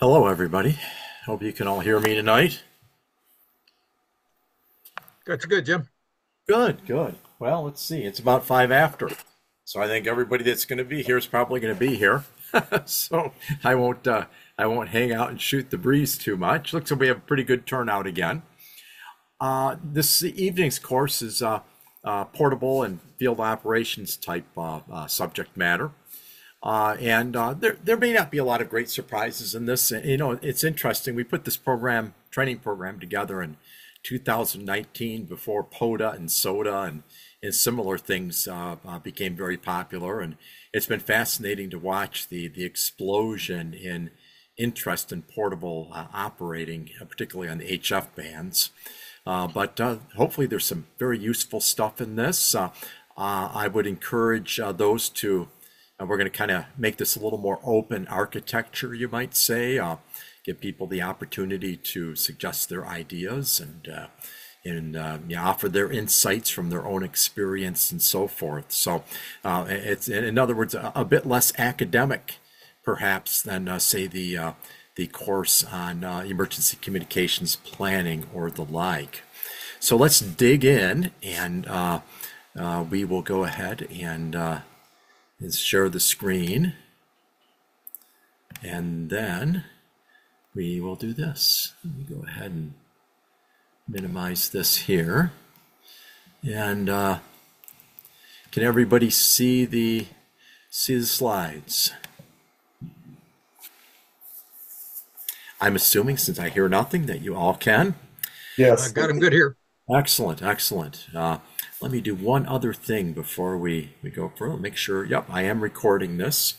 Hello, everybody. Hope you can all hear me tonight. That's good, Jim. Good, good. Well, let's see. It's about five after. So I think everybody that's going to be here is probably going to be here. so I won't uh, I won't hang out and shoot the breeze too much. Looks like we have a pretty good turnout again. Uh, this evening's course is uh, uh portable and field operations type uh, uh, subject matter. And there, there may not be a lot of great surprises in this. You know, it's interesting. We put this program, training program together in 2019 before POTA and SOTA and, and similar things became very popular. And it's been fascinating to watch the, the explosion in interest in portable uh, operating, uh, particularly on the HF bands. Uh, but uh, hopefully, there's some very useful stuff in this. Uh, I would encourage those to, we're going to kind of make this a little more open architecture, you might say, give people the opportunity to suggest their ideas and and uh, know, offer their insights from their own experience and so forth. So uh, it's in other words a, a, bit less academic perhaps than uh, say the uh, the course on uh, emergency communications planning or the like. So let's dig in, and uh, uh, we will go ahead and, and share the screen, and then we will do this. Let me go ahead and minimize this here, and can everybody see the see the slides? I'm assuming, since I hear nothing, that you all can. Yes. I've got them good here. Excellent, excellent. Uh, let me do one other thing before we, we go further. Make sure, yep, I am recording this.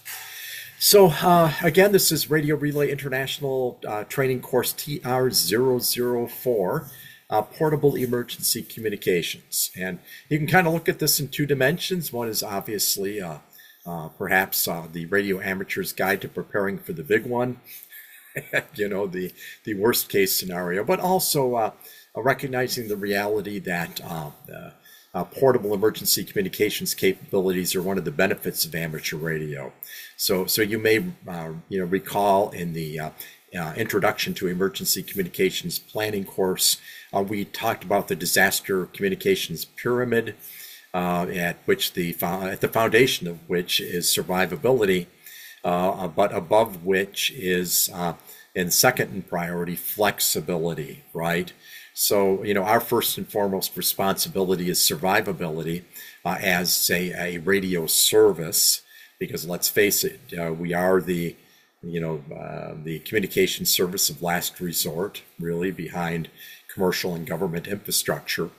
So uh, again, this is Radio Relay International uh, Training Course TR004, uh, Portable Emergency Communications. And you can kind of look at this in two dimensions. One is obviously uh, uh, perhaps uh, the Radio Amateur's Guide to Preparing for the Big One. you know, the, the worst case scenario, but also recognizing the reality that uh, uh, portable emergency communications capabilities are one of the benefits of amateur radio. So, so you may uh, you know recall in the uh, introduction to emergency communications planning course, we talked about the disaster communications pyramid, at which the at the foundation of which is survivability uh, but above which is, uh, in second in priority, flexibility, right? So, you know, our first and foremost responsibility is survivability uh, as, say, a radio service, because let's face it, uh, we are the, you know, uh, the communication service of last resort, really, behind commercial and government infrastructure.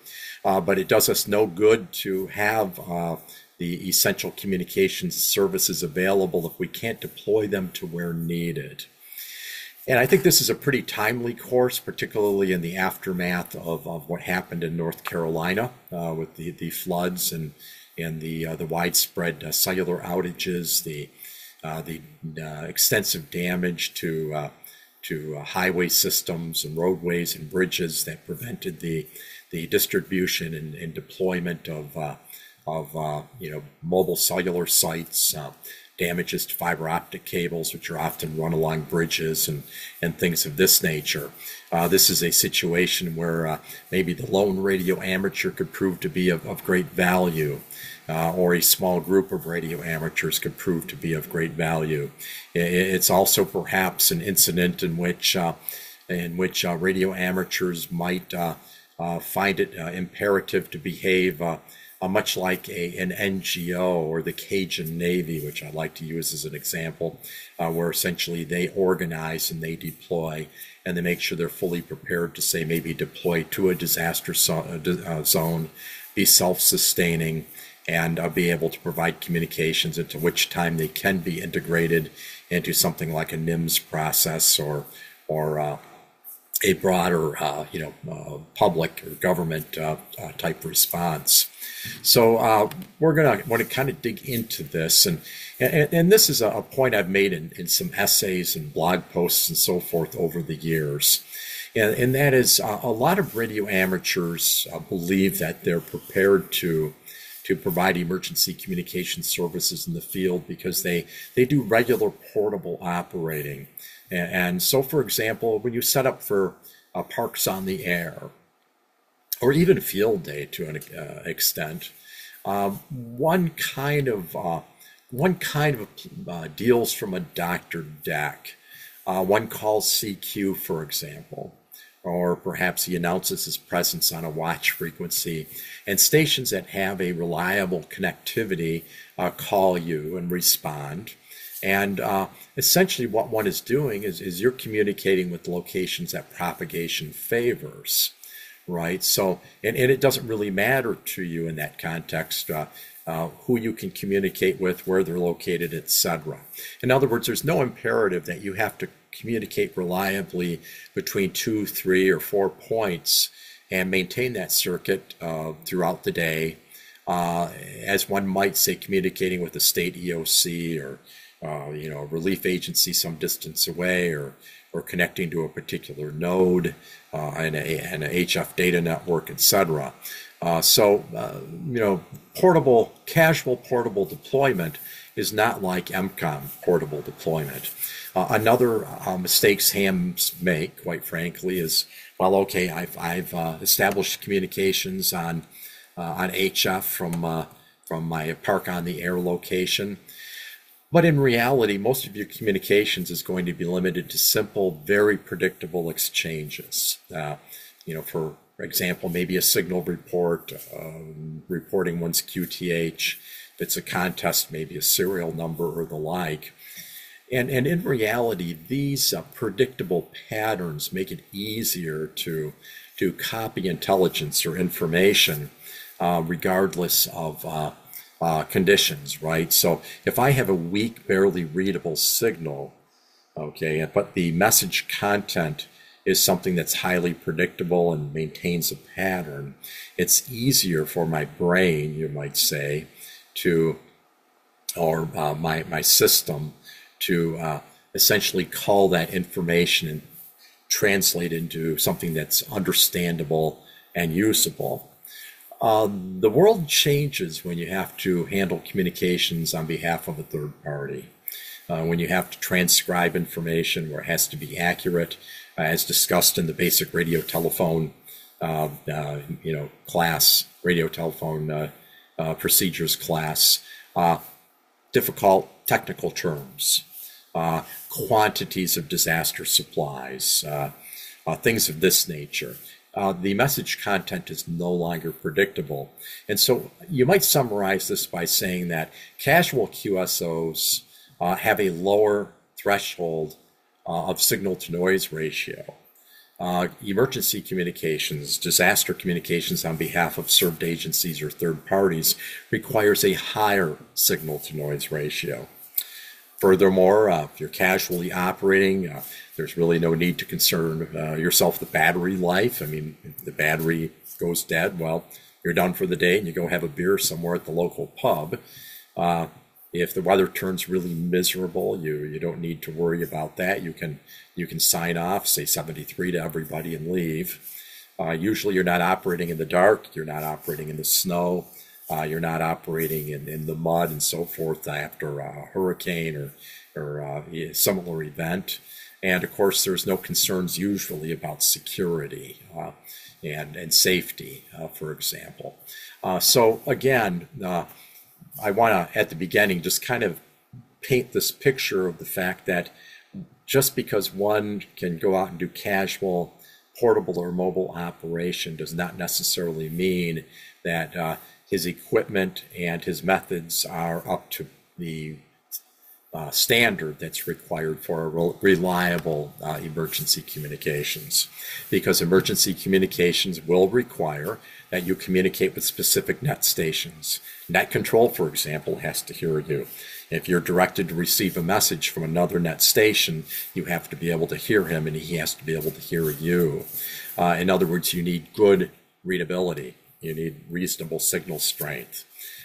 Uh, but it does us no good to have the essential communications services available if we can't deploy them to where needed. And I think this is a pretty timely course, particularly in the aftermath of, of what happened in North Carolina uh, with the, the floods and, and the, uh, the widespread uh, cellular outages, the, uh, the uh, extensive damage to, uh, to highway systems and roadways and bridges that prevented the, the distribution and, and deployment of of you know mobile cellular sites, damages to fiber optic cables, which are often run along bridges and and things of this nature. Uh, this is a situation where uh, maybe the lone radio amateur could prove to be of, of great value. Uh, or a small group of radio amateurs could prove to be of great value. It's also perhaps an incident in which uh, in which radio amateurs might find it imperative to behave uh, much like a, an NGO or the Cajun Navy, which I like to use as an example, uh, where essentially they organize and they deploy and they make sure they're fully prepared to say maybe deploy to a disaster so, uh, uh zone, be self-sustaining, and uh, be able to provide communications into which time they can be integrated into something like a NIMS process or or uh, a broader, uh, you know, uh, public or government uh, type response. So uh, we're going to want to kind of dig into this, and and, and this is a, point I've made in, in some essays and blog posts and so forth over the years, and, and that is uh, a lot of radio amateurs uh, believe that they're prepared to to provide emergency communication services in the field because they, they do regular portable operating. And, and so, for example, when you set up for uh, parks on the air, or even field day to an uh, extent, um, one kind of uh, one kind of uh, deals from a doctor deck. Uh, one calls CQ, for example, or perhaps he announces his presence on a watch frequency. And stations that have a reliable connectivity uh, call you and respond. And uh, essentially, what one is doing is, is you're communicating with locations that propagation favors, right? So, and, and it doesn't really matter to you in that context uh, uh, who you can communicate with, where they're located, etc. In other words, there's no imperative that you have to communicate reliably between two, three, or four points and maintain that circuit uh, throughout the day. Uh, as one might say, communicating with a state EOC or uh, you know, a relief agency some distance away or, or connecting to a particular node uh, and, a, HF data network, etc. Uh, so, uh, you know, portable, casual portable deployment is not like EmComm portable deployment. Uh, another uh, mistakes hams make, quite frankly, is well, okay, I've, I've established communications on on HF from from my park on the air location. But in reality, most of your communications is going to be limited to simple, very predictable exchanges. Uh, you know, for example, maybe a signal report, um, reporting one's QTH. If it's a contest, maybe a serial number or the like. And, and in reality, these uh, predictable patterns make it easier to, to copy intelligence or information, uh, regardless of uh, conditions, right? So if I have a weak, barely readable signal, okay, but the message content is something that's highly predictable and maintains a pattern, it's easier for my brain, you might say, to, or uh, my, my system to uh, essentially call that information and translate into something that's understandable and usable. Uh, the world changes when you have to handle communications on behalf of a third party. Uh, when you have to transcribe information where it has to be accurate, uh, as discussed in the basic radio telephone, uh, uh, you know, class, radio telephone uh, procedures class, difficult technical terms, quantities of disaster supplies, things of this nature uh, the message content is no longer predictable. And so you might summarize this by saying that casual QSOs uh, have a lower threshold uh, of signal to noise ratio. Uh, emergency communications, disaster communications on behalf of served agencies or third parties requires a higher signal to noise ratio. Furthermore, uh, if you're casually operating, uh, there's really no need to concern uh, yourself with battery life. I mean, the battery goes dead, well, you're done for the day and you go have a beer somewhere at the local pub. Uh, if the weather turns really miserable, you you don't need to worry about that. You can you can sign off, say 73 to everybody, and leave. Uh, usually, you're not operating in the dark. You're not operating in the snow. Uh, you're not operating in, in the mud and so forth after a hurricane or, or uh, similar event. And of course, there's no concerns usually about security uh, and, and safety, uh, for example. Uh, so, again, I want to, at the beginning, just kind of paint this picture of the fact that just because one can go out and do casual, portable, or mobile operation does not necessarily mean that his equipment and his methods are up to the uh, standard that's required for re- reliable uh, emergency communications. Because emergency communications will require that you communicate with specific net stations. Net control, for example, has to hear you. If you're directed to receive a message from another net station, you have to be able to hear him and he has to be able to hear you. Uh, in other words, you need good readability. You need reasonable signal strength.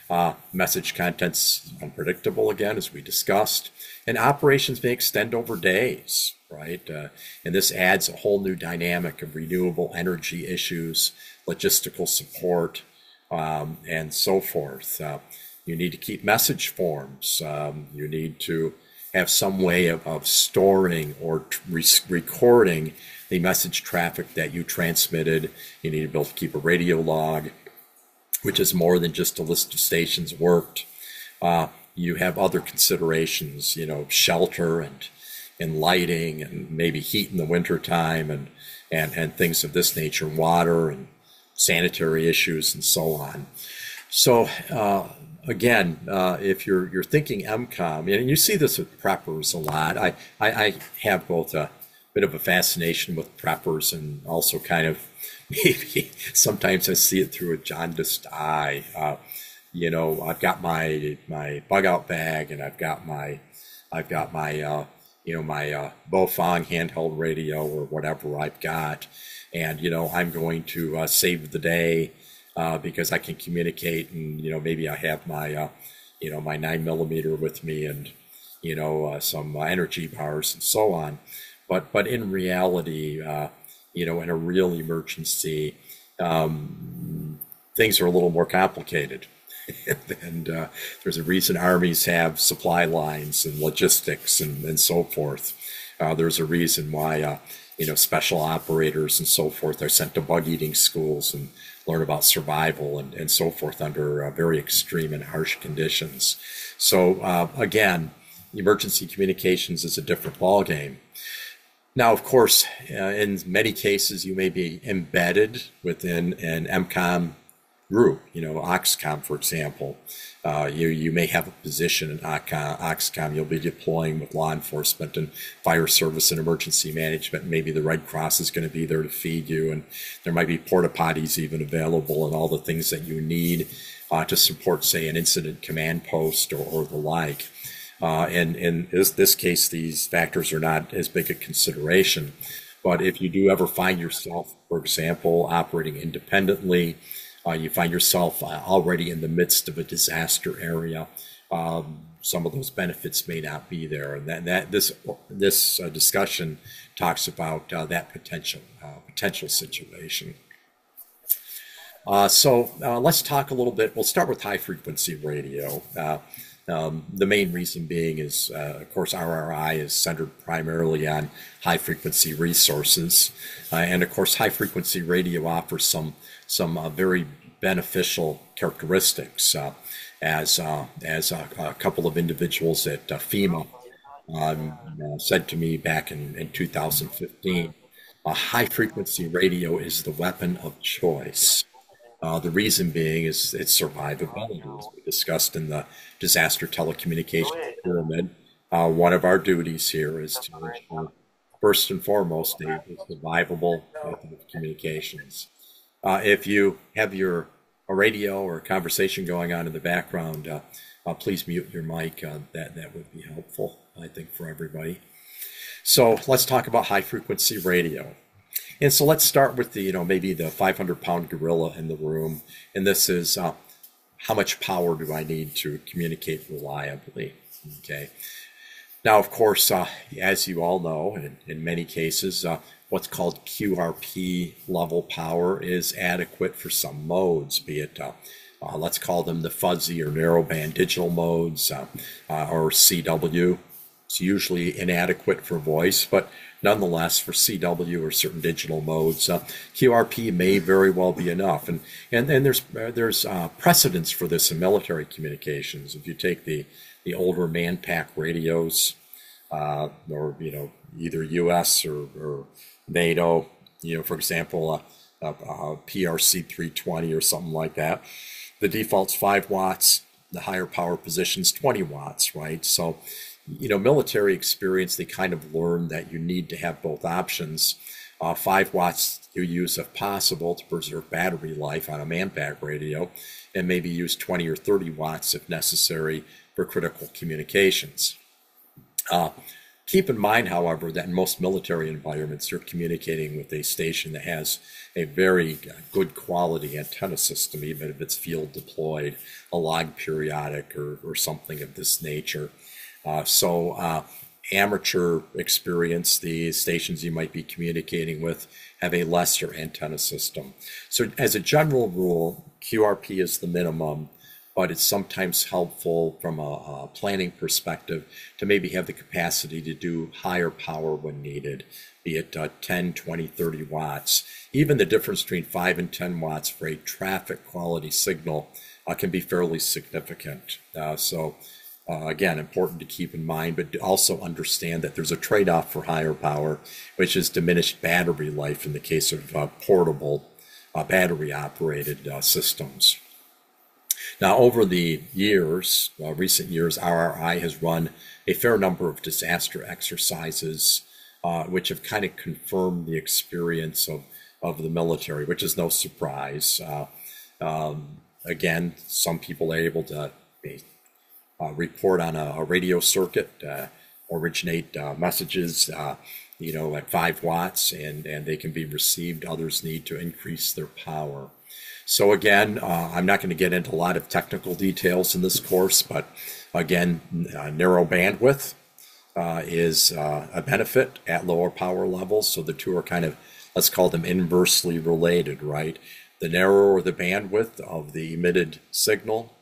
Uh, message content's unpredictable again, as we discussed, and operations may extend over days, right? Uh, and this adds a whole new dynamic of renewable energy issues, logistical support, um, and so forth. Uh, you need to keep message forms. Um, you need to have some way of, of storing or re- recording the message traffic that you transmitted. You need to be able to keep a radio log, which is more than just a list of stations worked. Uh, you have other considerations, you know, shelter and and lighting and maybe heat in the wintertime and, and, and things of this nature, water and sanitary issues and so on. So uh, again, uh, if you're you're thinking EmComm, and you see this with preppers a lot. I, I, I have both a bit of a fascination with preppers and also kind of maybe sometimes I see it through a jaundiced eye. Uh, you know, I've got my my bug out bag and I've got my I've got my uh, you know my uh, Baofeng handheld radio or whatever I've got, and you know I'm going to uh, save the day uh, because I can communicate, and you know maybe I have my uh, you know my nine millimeter with me, and you know uh, some energy bars and so on. But but in reality, uh, you know, in a real emergency, um, things are a little more complicated. and uh, there's a reason armies have supply lines and logistics and, and so forth. Uh, there's a reason why uh, you know special operators and so forth are sent to bug eating schools and learn about survival and, and so forth under uh, very extreme and harsh conditions. So uh, again, emergency communications is a different ballgame. Now, of course, uh, in many cases, you may be embedded within an EmComm group, you know, AUXCOMM, for example. Uh, you, you may have a position in AUXCOMM. You'll be deploying with law enforcement and fire service and emergency management. Maybe the Red Cross is going to be there to feed you, and there might be porta potties even available and all the things that you need uh, to support, say, an incident command post or, or the like. Uh, and in this, this case, these factors are not as big a consideration. But if you do ever find yourself, for example, operating independently, uh, you find yourself uh, already in the midst of a disaster area. Um, some of those benefits may not be there, and that, that this this uh, discussion talks about uh, that potential uh, potential situation. Uh, so let's talk a little bit. We'll start with high frequency radio. Um, the main reason being is, uh, of course, RRI is centered primarily on high frequency resources, uh, and of course, high frequency radio offers some some uh, very beneficial characteristics. Uh, as uh, as a, a, couple of individuals at uh, FEMA um, said to me back in, in 2015, a high frequency radio is the weapon of choice. Uh, the reason being is its survivability, as we discussed in the disaster telecommunications pyramid. Uh, one of our duties here is to ensure, first and foremost, a, survivable method of communications. Uh, if you have your a radio or a conversation going on in the background, uh, uh, please mute your mic. Uh, that that would be helpful, I think, for everybody. So let's talk about high frequency radio. And so let's start with the, you know, maybe the 500 pound gorilla in the room. And this is uh, how much power do I need to communicate reliably? Okay. Now, of course, uh, as you all know, in, in many cases, uh, what's called QRP level power is adequate for some modes, be it uh, uh, let's call them the fuzzy or narrowband digital modes uh, uh or CW. It's usually inadequate for voice, but nonetheless, for CW or certain digital modes, uh, QRP may very well be enough. And and, and there's uh, there's uh, precedence for this in military communications. If you take the the older Manpack radios, uh, or you know either U.S. or, or, NATO, you know, for example, a, a, a PRC 320 or something like that, the default's five watts. The higher power position's 20 watts, right? So you know, military experience, they kind of learn that you need to have both options. Uh, five watts you use if possible to preserve battery life on a manpack radio, and maybe use 20 or 30 watts if necessary for critical communications. Uh, keep in mind, however, that in most military environments, you're communicating with a station that has a very good quality antenna system, even if it's field deployed, a log periodic, or, or something of this nature. Uh, so uh, amateur experience, the stations you might be communicating with have a lesser antenna system. So as a general rule, QRP is the minimum, but it's sometimes helpful from a, a, planning perspective to maybe have the capacity to do higher power when needed, be it uh, 10, 20, 30 watts. Even the difference between 5 and 10 watts for a traffic quality signal uh, can be fairly significant. Uh, so uh, again, important to keep in mind, but also understand that there's a trade off for higher power, which is diminished battery life in the case of uh, portable uh, battery operated uh, systems. Now, over the years, uh, recent years, RRI has run a fair number of disaster exercises, uh, which have kind of confirmed the experience of, of the military, which is no surprise. Um, again, some people are able to report on a, a radio circuit, uh, originate uh, messages, you know, at five watts, and and they can be received. Others need to increase their power. So again, I'm not going to get into a lot of technical details in this course, but again, narrow bandwidth uh, is uh, a benefit at lower power levels. So the two are kind of, let's call them inversely related, right? The narrower the bandwidth of the emitted signal,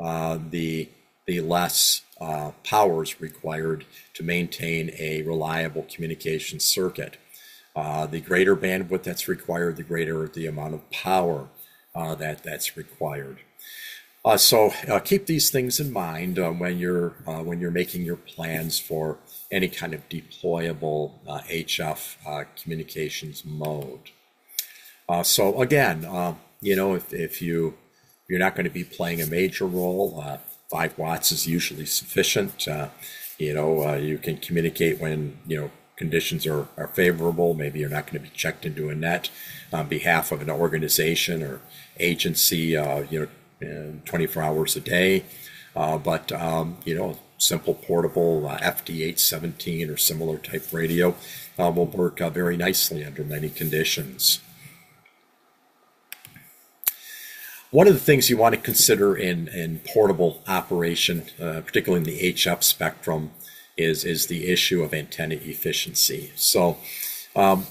uh, the the less uh, power is required to maintain a reliable communication circuit. Uh, the greater bandwidth that's required, the greater the amount of power uh, that that's required. Uh, so uh, keep these things in mind uh, when you're when you're making your plans for any kind of deployable HF communications mode. so again, you know, if, if you you're not going to be playing a major role, five watts is usually sufficient. Uh, you know, uh, you can communicate when, you know, conditions are, are favorable. Maybe you're not going to be checked into a net on behalf of an organization or agency, uh, you know, 24 hours a day. Uh, but, um, you know, simple portable uh, FT-817 or similar type radio uh, will work very nicely under many conditions. One of the things you want to consider in, in portable operation, uh, particularly in the HF spectrum, is, is the issue of antenna efficiency. So, um,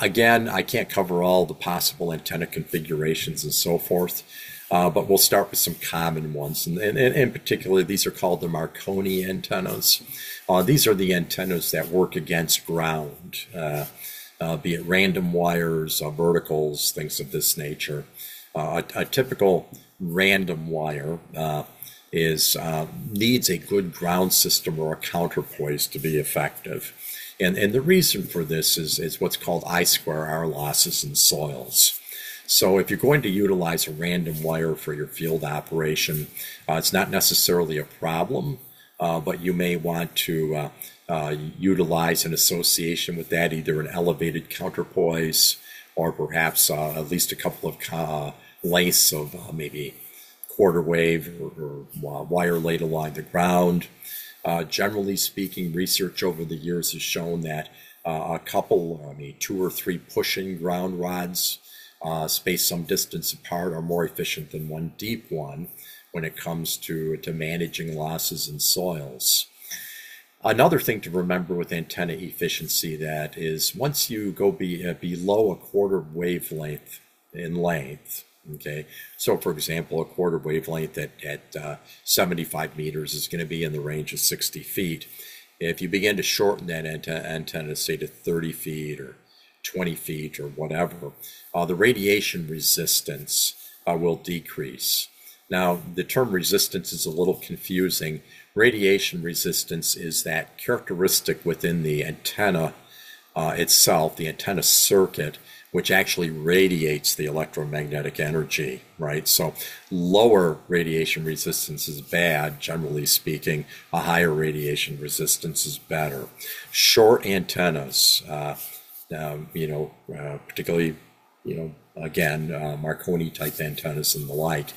again, I can't cover all the possible antenna configurations and so forth, uh, but we'll start with some common ones. And, and, and in particular, these are called the Marconi antennas. Uh, these are the antennas that work against ground, uh, uh be it random wires, uh, verticals, things of this nature. Uh, a, a, typical random wire uh, is uh, needs a good ground system or a counterpoise to be effective. And, and the reason for this is, is what's called I square R losses in soils. So if you're going to utilize a random wire for your field operation, uh, it's not necessarily a problem, uh, but you may want to uh, utilize an association with that, either an elevated counterpoise or perhaps uh, at least a couple of uh, lengths of uh, maybe quarter wave or, or wire laid along the ground. Uh, generally speaking, research over the years has shown that uh, a couple, I mean, two or three pushing ground rods uh, spaced some distance apart are more efficient than one deep one when it comes to, to managing losses in soils. Another thing to remember with antenna efficiency that is once you go be, uh, below a quarter wavelength in length, okay, so for example, a quarter wavelength at, at uh, 75 meters is going to be in the range of 60 feet. If you begin to shorten that antenna, antenna say to 30 feet or 20 feet or whatever, uh, the radiation resistance uh, will decrease. Now, the term resistance is a little confusing radiation resistance is that characteristic within the antenna uh, itself, the antenna circuit, which actually radiates the electromagnetic energy, right? So lower radiation resistance is bad, generally speaking. A higher radiation resistance is better. Short antennas, uh, um, you know, uh, particularly, you know, again, uh, Marconi type antennas and the like,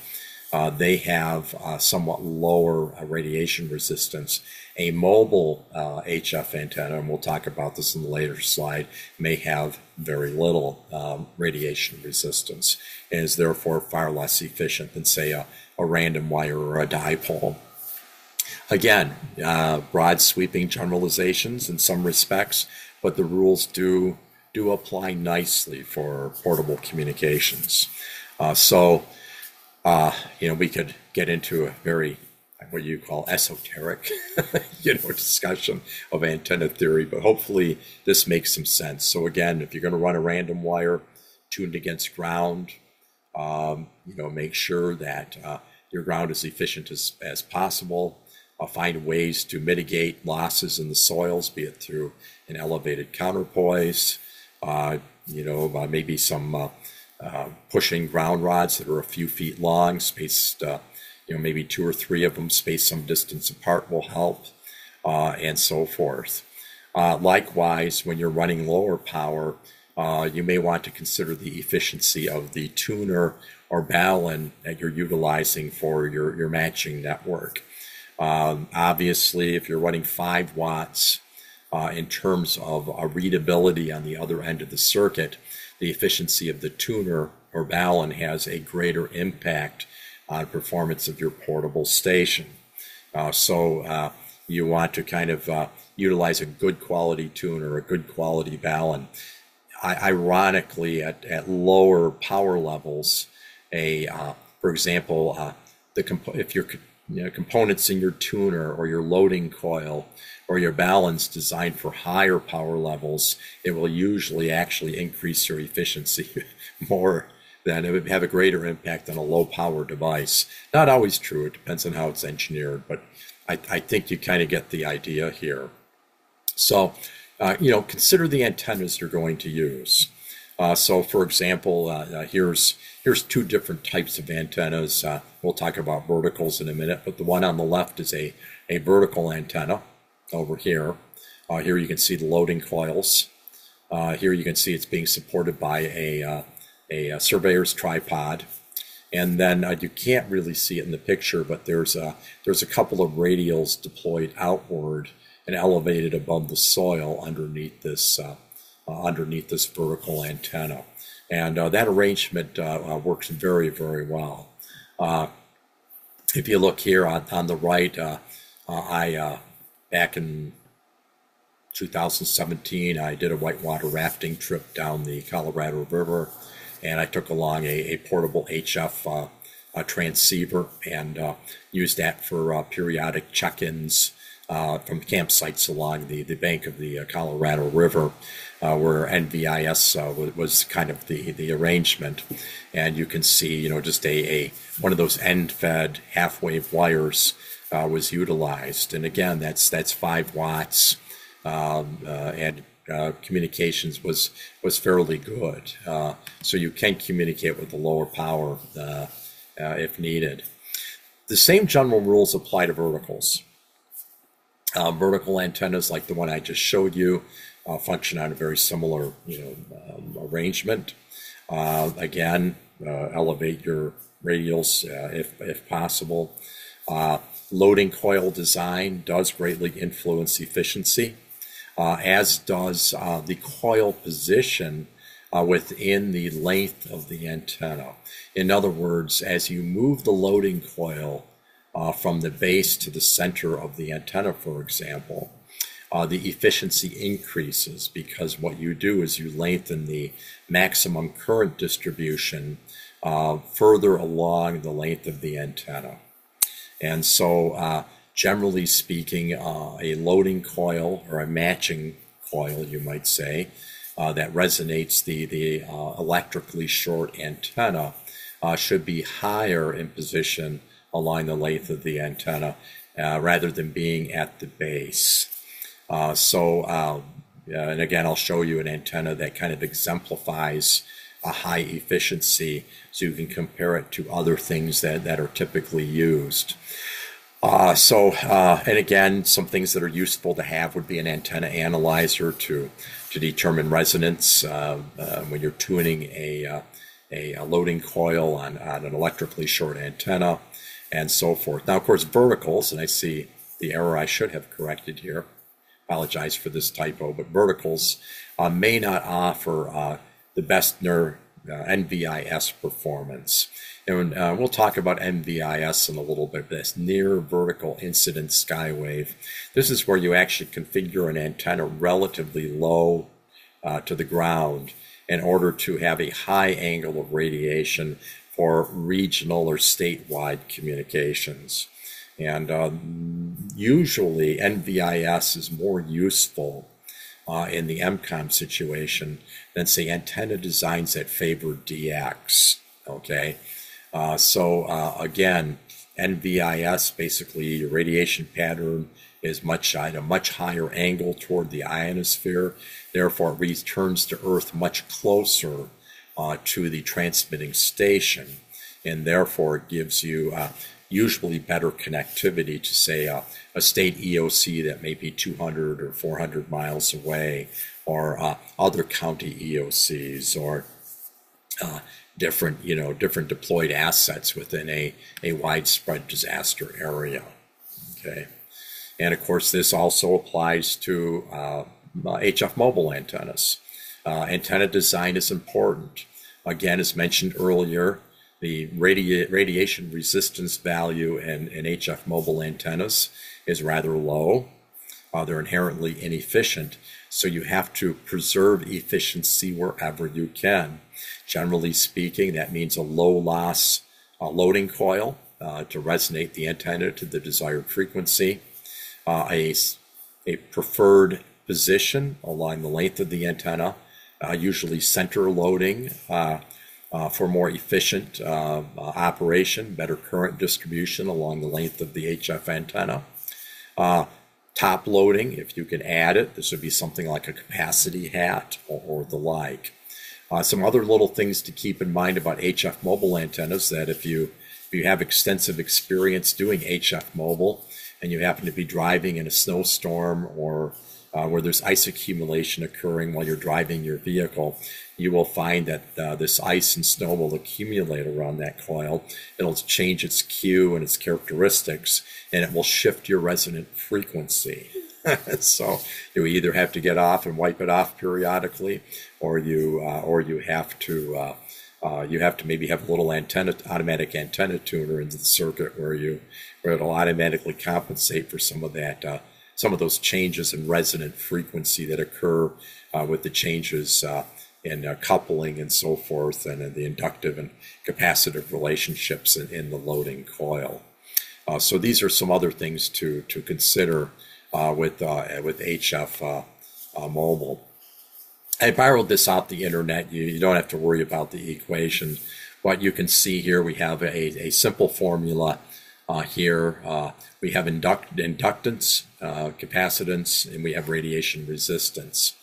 uh, they have uh, somewhat lower radiation resistance. A mobile HF uh, antenna, and we'll talk about this in the later slide, may have very little um, radiation resistance and is therefore far less efficient than, say, a, a random wire or a dipole. Again, uh, broad sweeping generalizations in some respects, but the rules do do apply nicely for portable communications. Uh, so, uh, you know, we could get into a very what you call esoteric, you know, discussion of antenna theory, but hopefully this makes some sense. So again, if you're going to run a random wire tuned against ground, um, you know, make sure that uh, your ground is efficient as, as possible. Uh, find ways to mitigate losses in the soils, be it through an elevated counterpoise, uh, you know, uh, maybe some uh, uh, pushing ground rods that are a few feet long, spaced, you know, maybe two or three of them spaced some distance apart will help, and so forth. likewise, when you're running lower power, uh, you may want to consider the efficiency of the tuner or balun that you're utilizing for your, your matching network. Um, obviously, if you're running 5 watts uh, in terms of a readability on the other end of the circuit, the efficiency of the tuner or balun has a greater impact on performance of your portable station. Uh, so uh, you want to kind of uh, utilize a good quality tuner, a good quality balun ironically, at, at lower power levels, a uh, for example, uh, the comp- if your you know, components in your tuner or your loading coil or your balance designed for higher power levels, it will usually actually increase your efficiency more than it would have a greater impact on a low power device. Not always true. It depends on how it's engineered, but I, I think you kind of get the idea here. So uh, you know, consider the antennas you're going to use. Uh, so, for example, uh, uh here's here's two different types of antennas. Uh, we'll talk about verticals in a minute, but the one on the left is a, a vertical antenna over here. Uh, here you can see the loading coils. here you can see it's being supported by a, a, surveyor's tripod. And then uh, you can't really see it in the picture, but there's a, there's a couple of radials deployed outward and elevated above the soil underneath this uh, uh, underneath this vertical antenna. And uh, that arrangement uh, uh, works very, very well. if you look here on, on the right, I back in 2017, I did a whitewater rafting trip down the Colorado River, and I took along a, a portable HF uh, transceiver and uh, used that for uh, periodic check-ins from campsites along the, the bank of the Colorado River, where NVIS was, kind of the, the arrangement. And you can see, you know, just a, a one of those end-fed half-wave wires was utilized. And again, that's that's five watts, um, uh, and communications was was fairly good. so you can communicate with the lower power if needed. The same general rules apply to verticals. Uh, vertical antennas like the one I just showed you uh, function on a very similar you know, um, arrangement. Uh, again, uh, elevate your radials uh, if, if possible. Uh, loading coil design does greatly influence efficiency, as does the coil position within the length of the antenna. In other words, as you move the loading coil uh, from the base to the center of the antenna, for example, uh, the efficiency increases because what you do is you lengthen the maximum current distribution uh, further along the length of the antenna. And so, uh, generally speaking, uh, a loading coil or a matching coil, you might say, uh, that resonates the, the electrically short antenna should be higher in position along the length of the antenna uh, rather than being at the base. Uh, so, uh, and again, I'll show you an antenna that kind of exemplifies a high efficiency so you can compare it to other things that, that are typically used. Uh, so, uh, and again, some things that are useful to have would be an antenna analyzer to, to determine resonance uh, uh when you're tuning a, uh, a, a, loading coil on, on an electrically short antenna and so forth. Now, of course, verticals, and I see the error I should have corrected here. Apologize for this typo, but verticals uh, may not offer the best NVIS performance. And uh, we'll talk about NVIS in a little bit, but this near vertical incident skywave. This is where you actually configure an antenna relatively low uh, to the ground in order to have a high angle of radiation for regional or statewide communications. And uh, usually NVIS is more useful uh, in the EmComm situation than say antenna designs that favor DX. Okay, uh, so uh, again, NVIS basically your radiation pattern is much at a much higher angle toward the ionosphere. Therefore, it returns to Earth much closer uh, to the transmitting station, and therefore it gives you uh, usually better connectivity to say a state EOC that may be 200 or 400 miles away, or uh, other county EOCs, or uh, different you know different deployed assets within a, a widespread disaster area. Okay, and of course this also applies to HF uh, mobile antennas. Uh, antenna design is important. Again, as mentioned earlier, the radi- radiation resistance value in, in HF mobile antennas is rather low. Uh, they're inherently inefficient, so you have to preserve efficiency wherever you can. Generally speaking, that means a low loss uh, loading coil uh, to resonate the antenna to the desired frequency, uh, a, a preferred position along the length of the antenna, uh, usually center loading uh, uh, for more efficient operation, better current distribution along the length of the HF antenna. Top loading, if you can add it, this would be something like a capacity hat or, or the like. Uh, some other little things to keep in mind about HF mobile antennas that if you if you have extensive experience doing HF mobile and you happen to be driving in a snowstorm or uh, where there's ice accumulation occurring while you're driving your vehicle, you will find that uh, this ice and snow will accumulate around that coil. It'll change its Q and its characteristics, and it will shift your resonant frequency. so you either have to get off and wipe it off periodically, or you uh, or you have to uh, uh, you have to maybe have a little antenna automatic antenna tuner into the circuit where you where it'll automatically compensate for some of that some of those changes in resonant frequency that occur uh, with the changes uh, in uh, coupling and so forth, and the inductive and capacitive relationships in, in the loading coil. So these are some other things to to consider with uh, with HF mobile. I borrowed this off the internet. You, you don't have to worry about the equation. What you can see here, we have a, a simple formula uh, here. Uh, we have induct, inductance, uh, capacitance, and we have radiation resistance.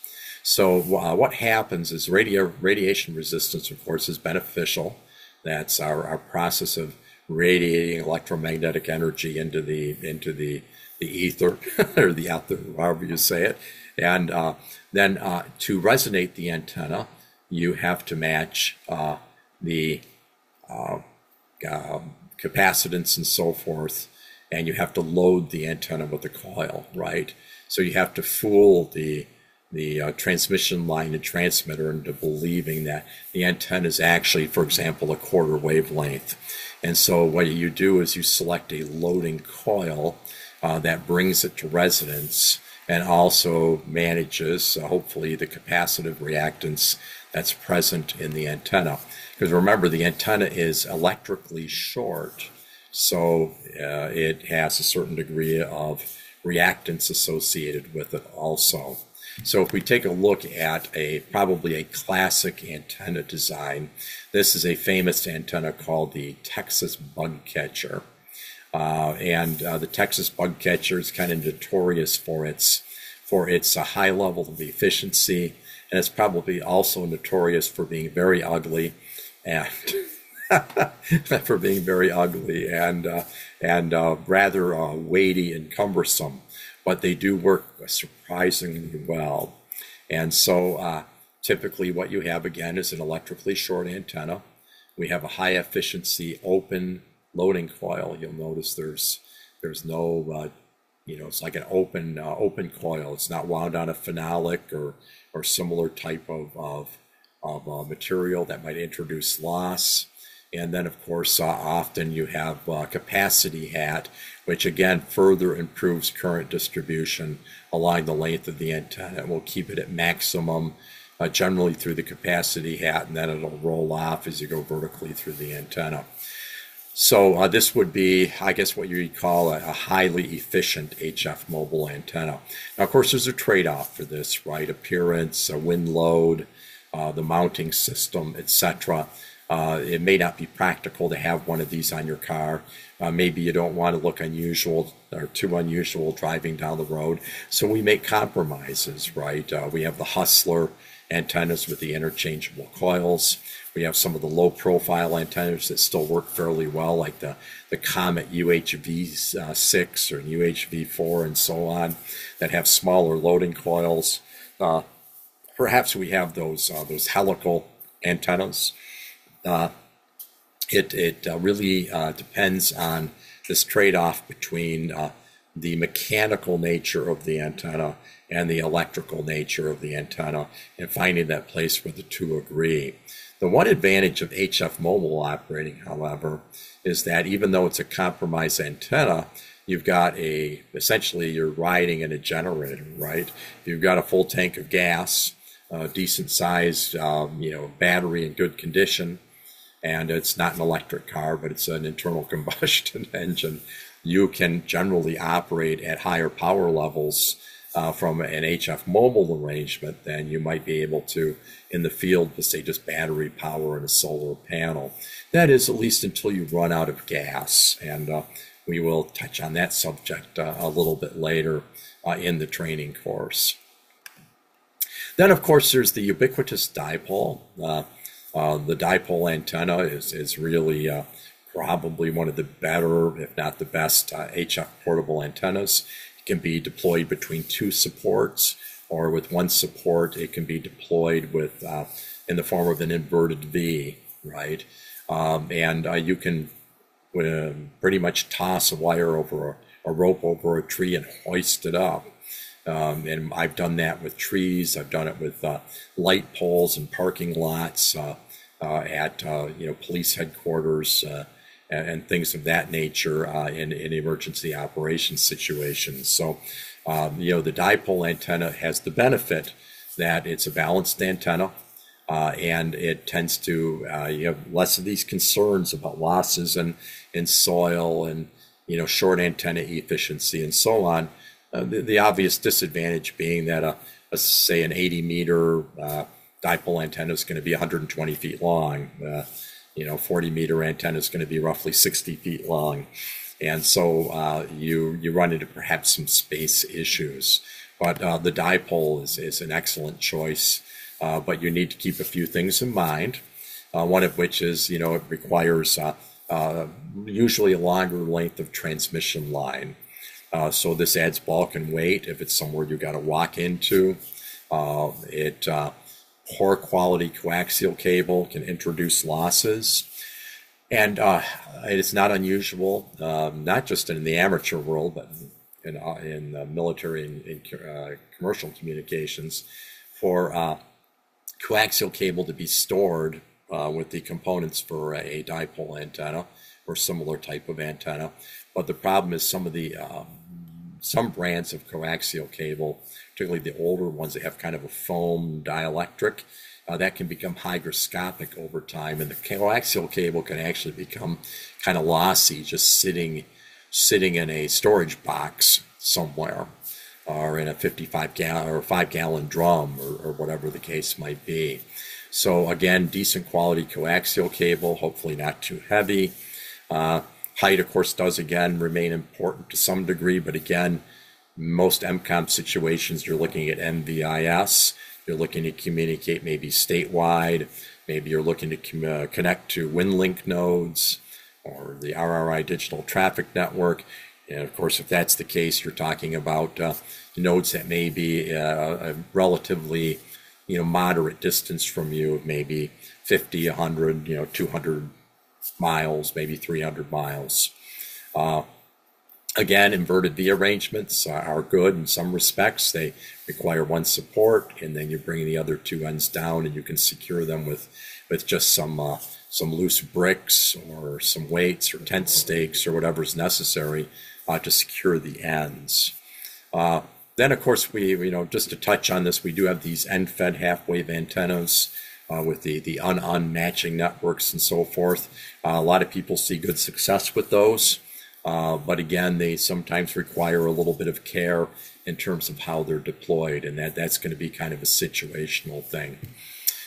So uh, what happens is radio, radiation resistance, of course, is beneficial. That's our, our process of radiating electromagnetic energy into the into the the ether or the ether, however you say it. And uh, then uh, to resonate the antenna, you have to match uh, the uh, um, capacitance and so forth, and you have to load the antenna with the coil, right? So you have to fool the the uh, transmission line and transmitter into believing that the antenna is actually, for example, a quarter wavelength. And so what you do is you select a loading coil uh, that brings it to resonance and also manages, uh, hopefully, the capacitive reactance that's present in the antenna. Because remember, the antenna is electrically short, so uh, it has a certain degree of reactance associated with it also. So if we take a look at a probably a classic antenna design, this is a famous antenna called the Texas bug catcher. Uh, and uh, the Texas bug catcher is kind of notorious for its for its uh, high level of efficiency, and it's probably also notorious for being very ugly and for being very ugly and uh, and uh, rather uh, weighty and cumbersome but they do work surprisingly well. And so typically what you have again is an electrically short antenna. We have a high efficiency open loading coil. You'll notice there's there's no uh, you know it's like an open uh, open coil. It's not wound on a phenolic or or similar type of, of of uh, material that might introduce loss. And then, of course, uh, often you have uh, capacity hat, which again further improves current distribution along the length of the antenna. We'll keep it at maximum uh, generally through the capacity hat, and then it'll roll off as you go vertically through the antenna. So uh, this would be, I guess, what you would call a, a, highly efficient HF mobile antenna. Now, of course, there's a trade-off for this, right? Appearance, a wind load, uh, the mounting system, etc. Uh, it may not be practical to have one of these on your car. Uh, maybe you don't want to look unusual or too unusual driving down the road. So we make compromises, right? Uh, we have the Hustler antennas with the interchangeable coils. We have some of the low profile antennas that still work fairly well, like the, the Comet UHV6 or UHV4 and so on, that have smaller loading coils. Uh, perhaps we have those, uh, those helical antennas. Uh, it it uh, really uh, depends on this trade off between uh, the mechanical nature of the antenna and the electrical nature of the antenna and finding that place where the two agree. The one advantage of HF mobile operating, however, is that even though it's a compromised antenna, you've got a essentially you're riding in a generator, right? You've got a full tank of gas, a decent sized um, you know battery in good condition, and it's not an electric car, but it's an internal combustion engine. You can generally operate at higher power levels uh, from an HF mobile arrangement then you might be able to in the field with, say, just battery power and a solar panel. That is, at least until you run out of gas. And uh, we will touch on that subject uh, a little bit later uh, in the training course. Then, of course, there's the ubiquitous dipole. Uh, uh, the dipole antenna is, is really probably one of the better, if not the best, HF portable antennas can be deployed between two supports, or with one support, it can be deployed with uh, in the form of an inverted V, right? Um, and uh, you can uh, pretty much toss a wire over a, a, rope over a tree and hoist it up. Um, and I've done that with trees. I've done it with uh, light poles and parking lots uh, uh, at you know police headquarters and, and things of that nature uh, in, in emergency operations situations. So, um, you know, the dipole antenna has the benefit that it's a balanced antenna. Uh, and it tends to uh, you have less of these concerns about losses in, in soil and you know short antenna efficiency and so on. Uh, the, the, obvious disadvantage being that a, a say an 80 meter uh, dipole antenna is going to be 120 feet long. You know, 40 meter antenna is going to be roughly 60 feet long. And so uh, you, you run into perhaps some space issues. But uh, the dipole is, is an excellent choice. Uh, but you need to keep a few things in mind. Uh, one of which is, you know, it requires uh, uh, usually a longer length of transmission line. so this adds bulk and weight if it's somewhere you got to walk into. it poor quality coaxial cable can introduce losses. And uh, it is not unusual, um, not just in the amateur world, but in, uh, in uh, military and in, uh, commercial communications, for uh, coaxial cable to be stored uh, with the components for a, dipole antenna or similar type of antenna. But the problem is some of the um, some brands of coaxial cable particularly the older ones that have kind of a foam dielectric, uh, that can become hygroscopic over time, and the coaxial cable can actually become kind of lossy, just sitting sitting in a storage box somewhere, or in a 55 gallon or 5 gallon drum, or, or whatever the case might be. So again, decent quality coaxial cable, hopefully not too heavy. Uh, height, of course, does again remain important to some degree, but again, most EmComm situations, you're looking at NVIS. You're looking to communicate maybe statewide. Maybe you're looking to com- uh, connect to WinLink nodes or the RRI digital traffic network. And of course, if that's the case, you're talking about uh, nodes that may be uh, a relatively, you know, moderate distance from you, maybe 50, 100, you know, 200 miles, maybe 300 miles. Uh, Again, inverted V arrangements are good in some respects. They require one support, and then you bring the other two ends down, and you can secure them with with just some uh, some loose bricks or some weights or tent stakes or whatever is necessary uh, to secure the ends. Uh, then, of course, we you know just to touch on this, we do have these end-fed half-wave antennas. Uh, with the the un unmatching networks and so forth, uh, a lot of people see good success with those. Uh, but again, they sometimes require a little bit of care in terms of how they're deployed, and that, that's going to be kind of a situational thing.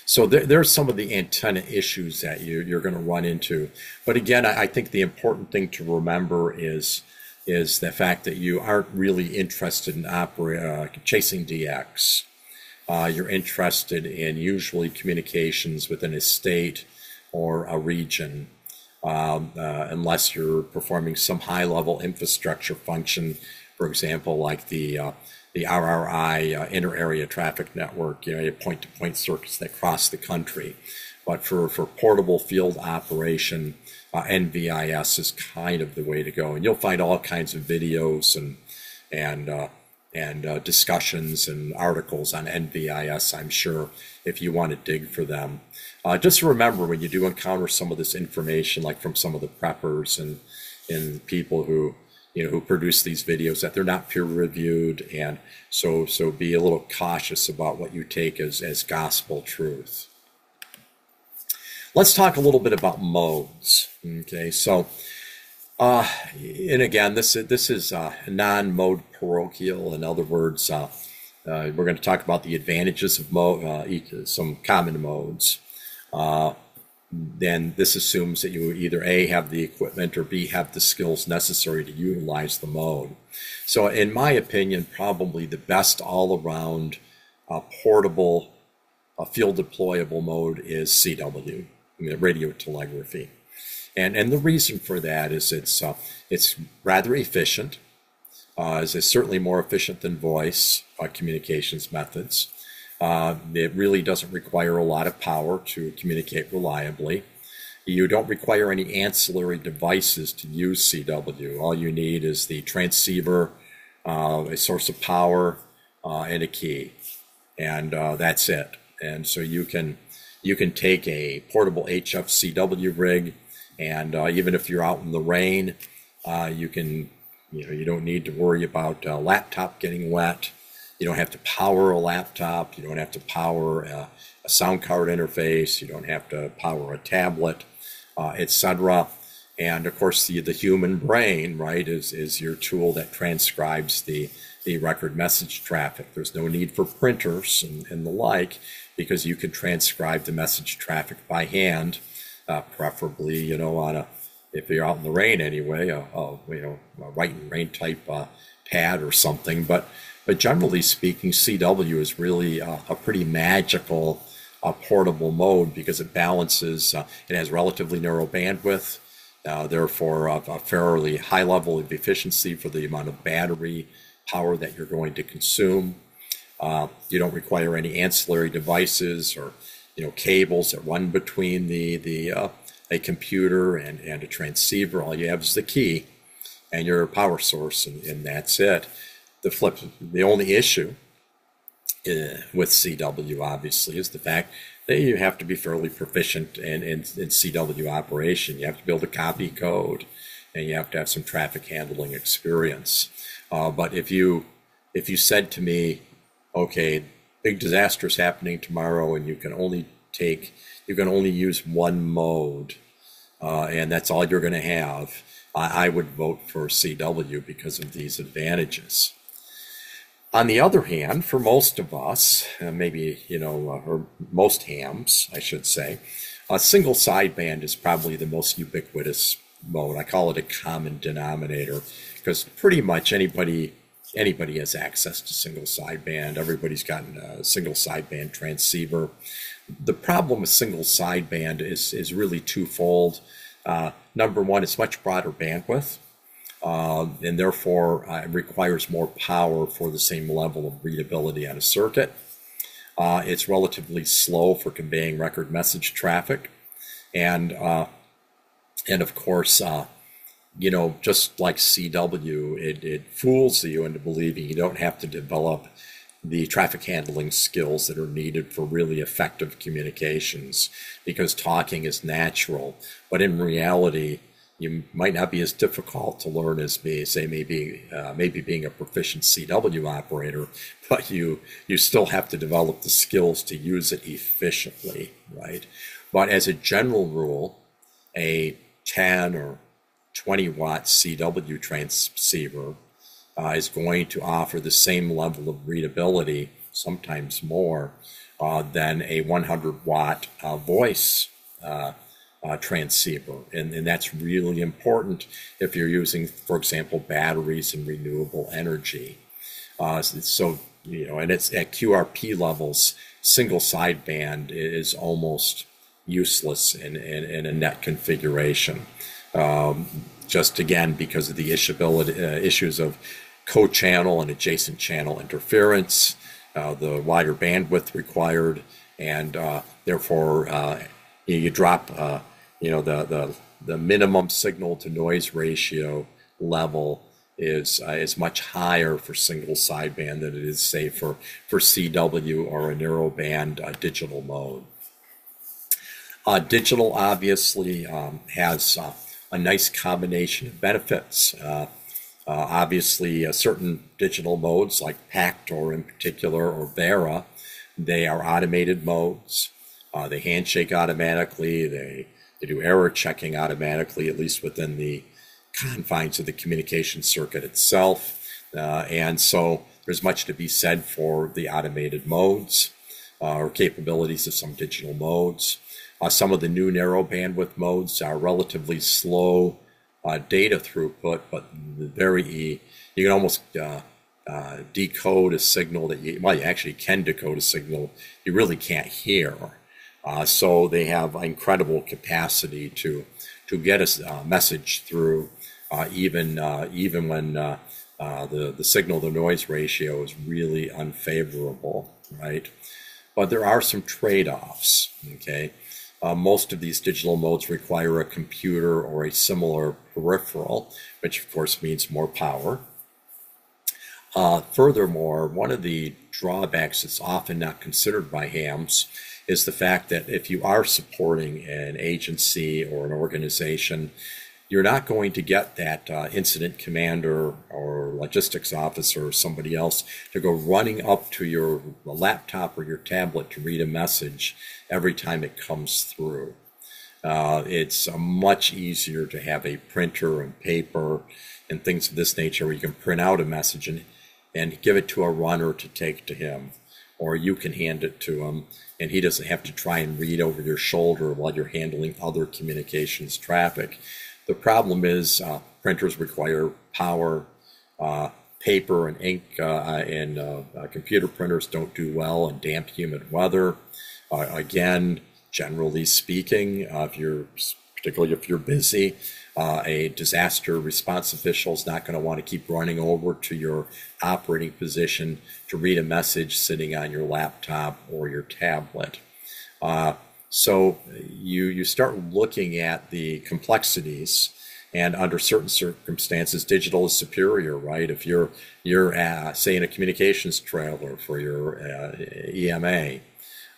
So there, there's some of the antenna issues that you, you're going to run into. But again, I, I think the important thing to remember is is the fact that you aren't really interested in uh, chasing DX. Uh, you're interested in usually communications within a state or a region um, uh, unless you're performing some high level infrastructure function, for example, like the uh, the RRI uh, inter area traffic network, you know, point to point circuits that cross the country. But for, for portable field operation, uh, NVIS is kind of the way to go. And you'll find all kinds of videos and and uh, and uh, discussions and articles on NVIS, I'm sure, if you want to dig for them. Uh, just remember when you do encounter some of this information, like from some of the preppers and, and people who, you know, who produce these videos, that they're not peer reviewed. And so, so be a little cautious about what you take as, as gospel truth. Let's talk a little bit about modes. Okay, so uh, and again, this this is uh, non-mode parochial. In other words, uh, uh, we're going to talk about the advantages of mode, uh, some common modes. Uh, then this assumes that you either A, have the equipment or B, have the skills necessary to utilize the mode. So, in my opinion, probably the best all around portable, field deployable mode is CW, I mean, radio telegraphy. And, and the reason for that is it's, uh, it's rather efficient. Uh, it's certainly more efficient than voice uh, communications methods. Uh, it really doesn't require a lot of power to communicate reliably. You don't require any ancillary devices to use CW. All you need is the transceiver, uh, a source of power, uh, and a key, and that's it. And so you can you can take a portable HFCW rig and uh, even if you're out in the rain, uh, you can, you know, you don't need to worry about a laptop getting wet. You don't have to power a laptop. You don't have to power a, a sound card interface. You don't have to power a tablet, uh, etc. And of course, the, the human brain, right, is, is your tool that transcribes the, the record message traffic. There's no need for printers and, and the like because you can transcribe the message traffic by hand uh, preferably, you know, on a, if you're out in the rain anyway, a, a you know, a write and rain type uh, pad or something. But, but generally speaking, CW is really a, a pretty magical uh, portable mode because it balances, uh, it has relatively narrow bandwidth, uh, therefore a, a fairly high level of efficiency for the amount of battery power that you're going to consume. Uh, you don't require any ancillary devices or you know cables that run between the the uh, a computer and, and a transceiver. All you have is the key and your power source, and, and that's it. The flip, the only issue uh, with CW obviously is the fact that you have to be fairly proficient in, in, in CW operation. You have to be able to copy code, and you have to have some traffic handling experience. Uh, but if you if you said to me, okay, big disaster is happening tomorrow and you can only take you can only use one mode uh, and that's all you're going to have. I, I, would vote for cw because of these advantages. On the other hand for most of us uh, maybe you know uh, or most hams i should say a single sideband is probably the most ubiquitous mode. I call it a common denominator because pretty much anybody anybody has access to single sideband. Everybody's gotten a single sideband transceiver. The problem with single sideband is is really twofold. Uh, number one, it's much broader bandwidth, uh, and therefore uh, requires more power for the same level of readability on a circuit. Uh, it's relatively slow for conveying record message traffic, and uh, and of course uh, you know, just like CW, it, it fools you into believing you don't have to develop the traffic handling skills that are needed for really effective communications because talking is natural. But in reality, you might not be as difficult to learn as say maybe uh, maybe being a proficient CW operator, but you you still have to develop the skills to use it efficiently, right? But as a general rule, a 10 or 20 watt CW transceiver uh, is going to offer the same level of readability, sometimes more, uh, than a 100 watt uh, voice uh, uh, transceiver. And, and that's really important if you're using, for example, batteries and renewable energy. Uh, so, you know, and it's at QRP levels, single sideband is almost useless in, in, in a net configuration. Um, just again because of the uh, issues of co-channel and adjacent channel interference, uh, the wider bandwidth required, and uh, therefore uh, you, you, drop uh, you know the, the the minimum signal to noise ratio level is uh, is much higher for single sideband than it is say for for CW or a narrowband digital mode. digital obviously um, has a nice combination of benefits. Uh, uh, obviously, uh, certain digital modes like Pactor in particular or VARA, they are automated modes. Uh, they handshake automatically. They they do error checking automatically, at least within the confines of the communication circuit itself. Uh, and so there's much to be said for the automated modes uh, or capabilities of some digital modes. Uh, some of the new narrow bandwidth modes are relatively slow uh, data throughput, but very you can almost uh, uh, decode a signal that you well you actually can decode a signal you really can't hear. Uh, so they have incredible capacity to to get a uh, message through even even when the the signal to noise ratio is really unfavorable, right? But there are some trade-offs. Okay, uh, most of these digital modes require a computer or a similar peripheral, which of course means more power. Uh, furthermore, one of the drawbacks that's often not considered by hams is the fact that if you are supporting an agency or an organization you're not going to get that uh, incident commander or logistics officer or somebody else to go running up to your laptop or your tablet to read a message every time it comes through. Uh, it's uh, much easier to have a printer and paper and things of this nature where you can print out a message and, and give it to a runner to take to him or you can hand it to him and he doesn't have to try and read over your shoulder while you're handling other communications traffic. The problem is uh, printers require power. Uh, paper and ink uh, and uh, uh, computer printers don't do well in damp, humid weather. Uh, again, generally speaking, if you're particularly if you're busy, a disaster response official is not going to want to keep running over to your operating position to read a message sitting on your laptop or your tablet. So you you start looking at the complexities, and under certain circumstances, digital is superior, right? If you're you're uh, say in a communications trailer for your uh, EMA,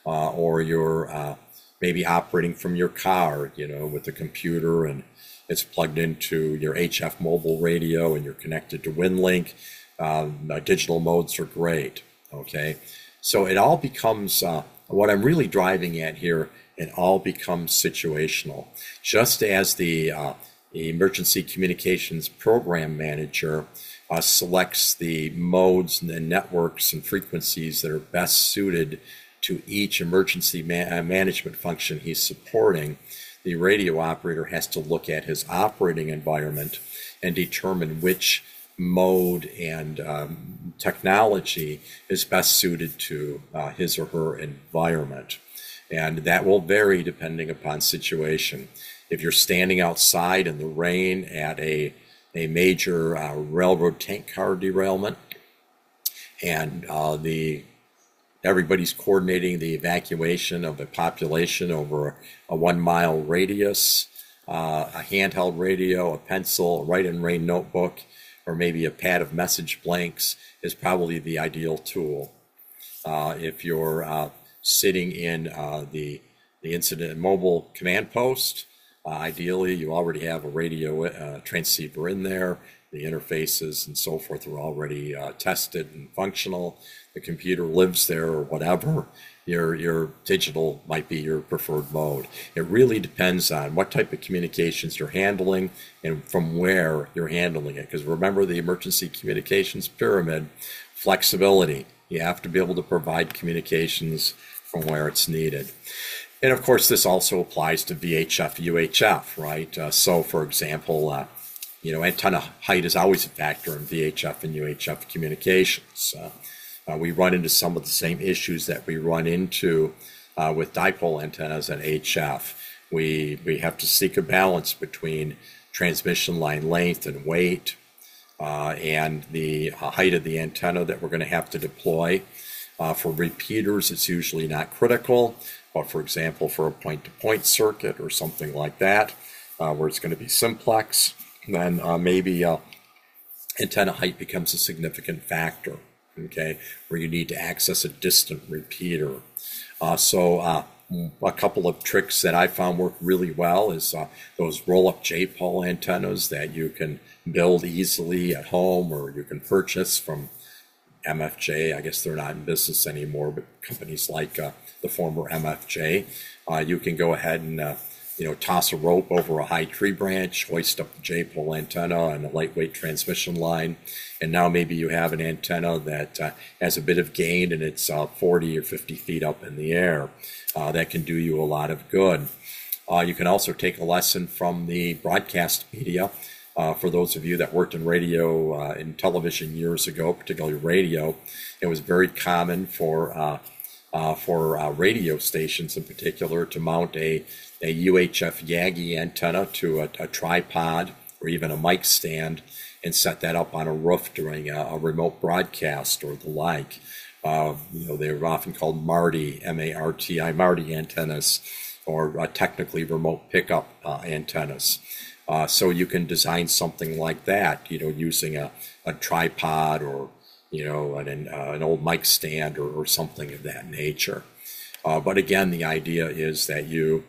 uh, or you're uh, maybe operating from your car, you know, with a computer and it's plugged into your HF mobile radio and you're connected to WinLink. Um, digital modes are great. Okay, so it all becomes uh, what I'm really driving at here it all becomes situational. Just as the uh, emergency communications program manager uh, selects the modes and networks and frequencies that are best suited to each emergency ma- uh, management function he's supporting, the radio operator has to look at his operating environment and determine which mode and um, technology is best suited to uh, his or her environment and that will vary depending upon situation. If you're standing outside in the rain at a a major uh, railroad tank car derailment, and uh, the everybody's coordinating the evacuation of a population over a, one mile radius. uh, a handheld radio, a pencil, a write and rain notebook, or maybe a pad of message blanks is probably the ideal tool. Uh, if you're uh, sitting in uh, the, the incident mobile command post, uh, ideally you already have a radio uh, transceiver in there. The interfaces and so forth are already tested and functional. The computer lives there or whatever your your digital might be your preferred mode. It really depends on what type of communications you're handling and from where you're handling it. Because remember the emergency communications pyramid, flexibility. You have to be able to provide communications from where it's needed. And of course, this also applies to VHF, UHF, right? Uh, so, for example, uh, you know, antenna height is always a factor in VHF and UHF communications. Uh, uh, we run into some of the same issues that we run into uh, with dipole antennas and HF. We, we have to seek a balance between transmission line length and weight uh, and the height of the antenna that we're going to have to deploy. Uh, for repeaters, it's usually not critical, but for example, for a point-to-point circuit or something like that, uh, where it's going to be simplex, then maybe antenna height becomes a significant factor okay, where you need to access a distant repeater. Uh, so uh, a couple of tricks that I found work really well is uh, those roll-up J-pole antennas that you can build easily at home or you can purchase from MFJ. I guess they're not in business anymore, but companies like uh, the former MFJ, uh, you can go ahead and uh, you know, toss a rope over a high tree branch, hoist up the J-pole antenna and a lightweight transmission line, and now maybe you have an antenna that uh, has a bit of gain and it's uh, 40 or 50 feet up in the air. Uh, that can do you a lot of good. You can also take a lesson from the broadcast media. Uh, for those of you that worked in radio uh, television years ago, particularly radio, it was very common for for radio stations in particular to mount a a UHF Yagi antenna to a, a, tripod or even a mic stand and set that up on a roof during a, a remote broadcast or the like. Uh, you know, they're often called MARTI, M-A-R-T-I, MARTI antennas, or uh, technically remote pickup uh, antennas. Uh, so you can design something like that, you know, using a, a tripod or, you know, an, uh, an old mic stand or, or, something of that nature. Uh, but again, the idea is that you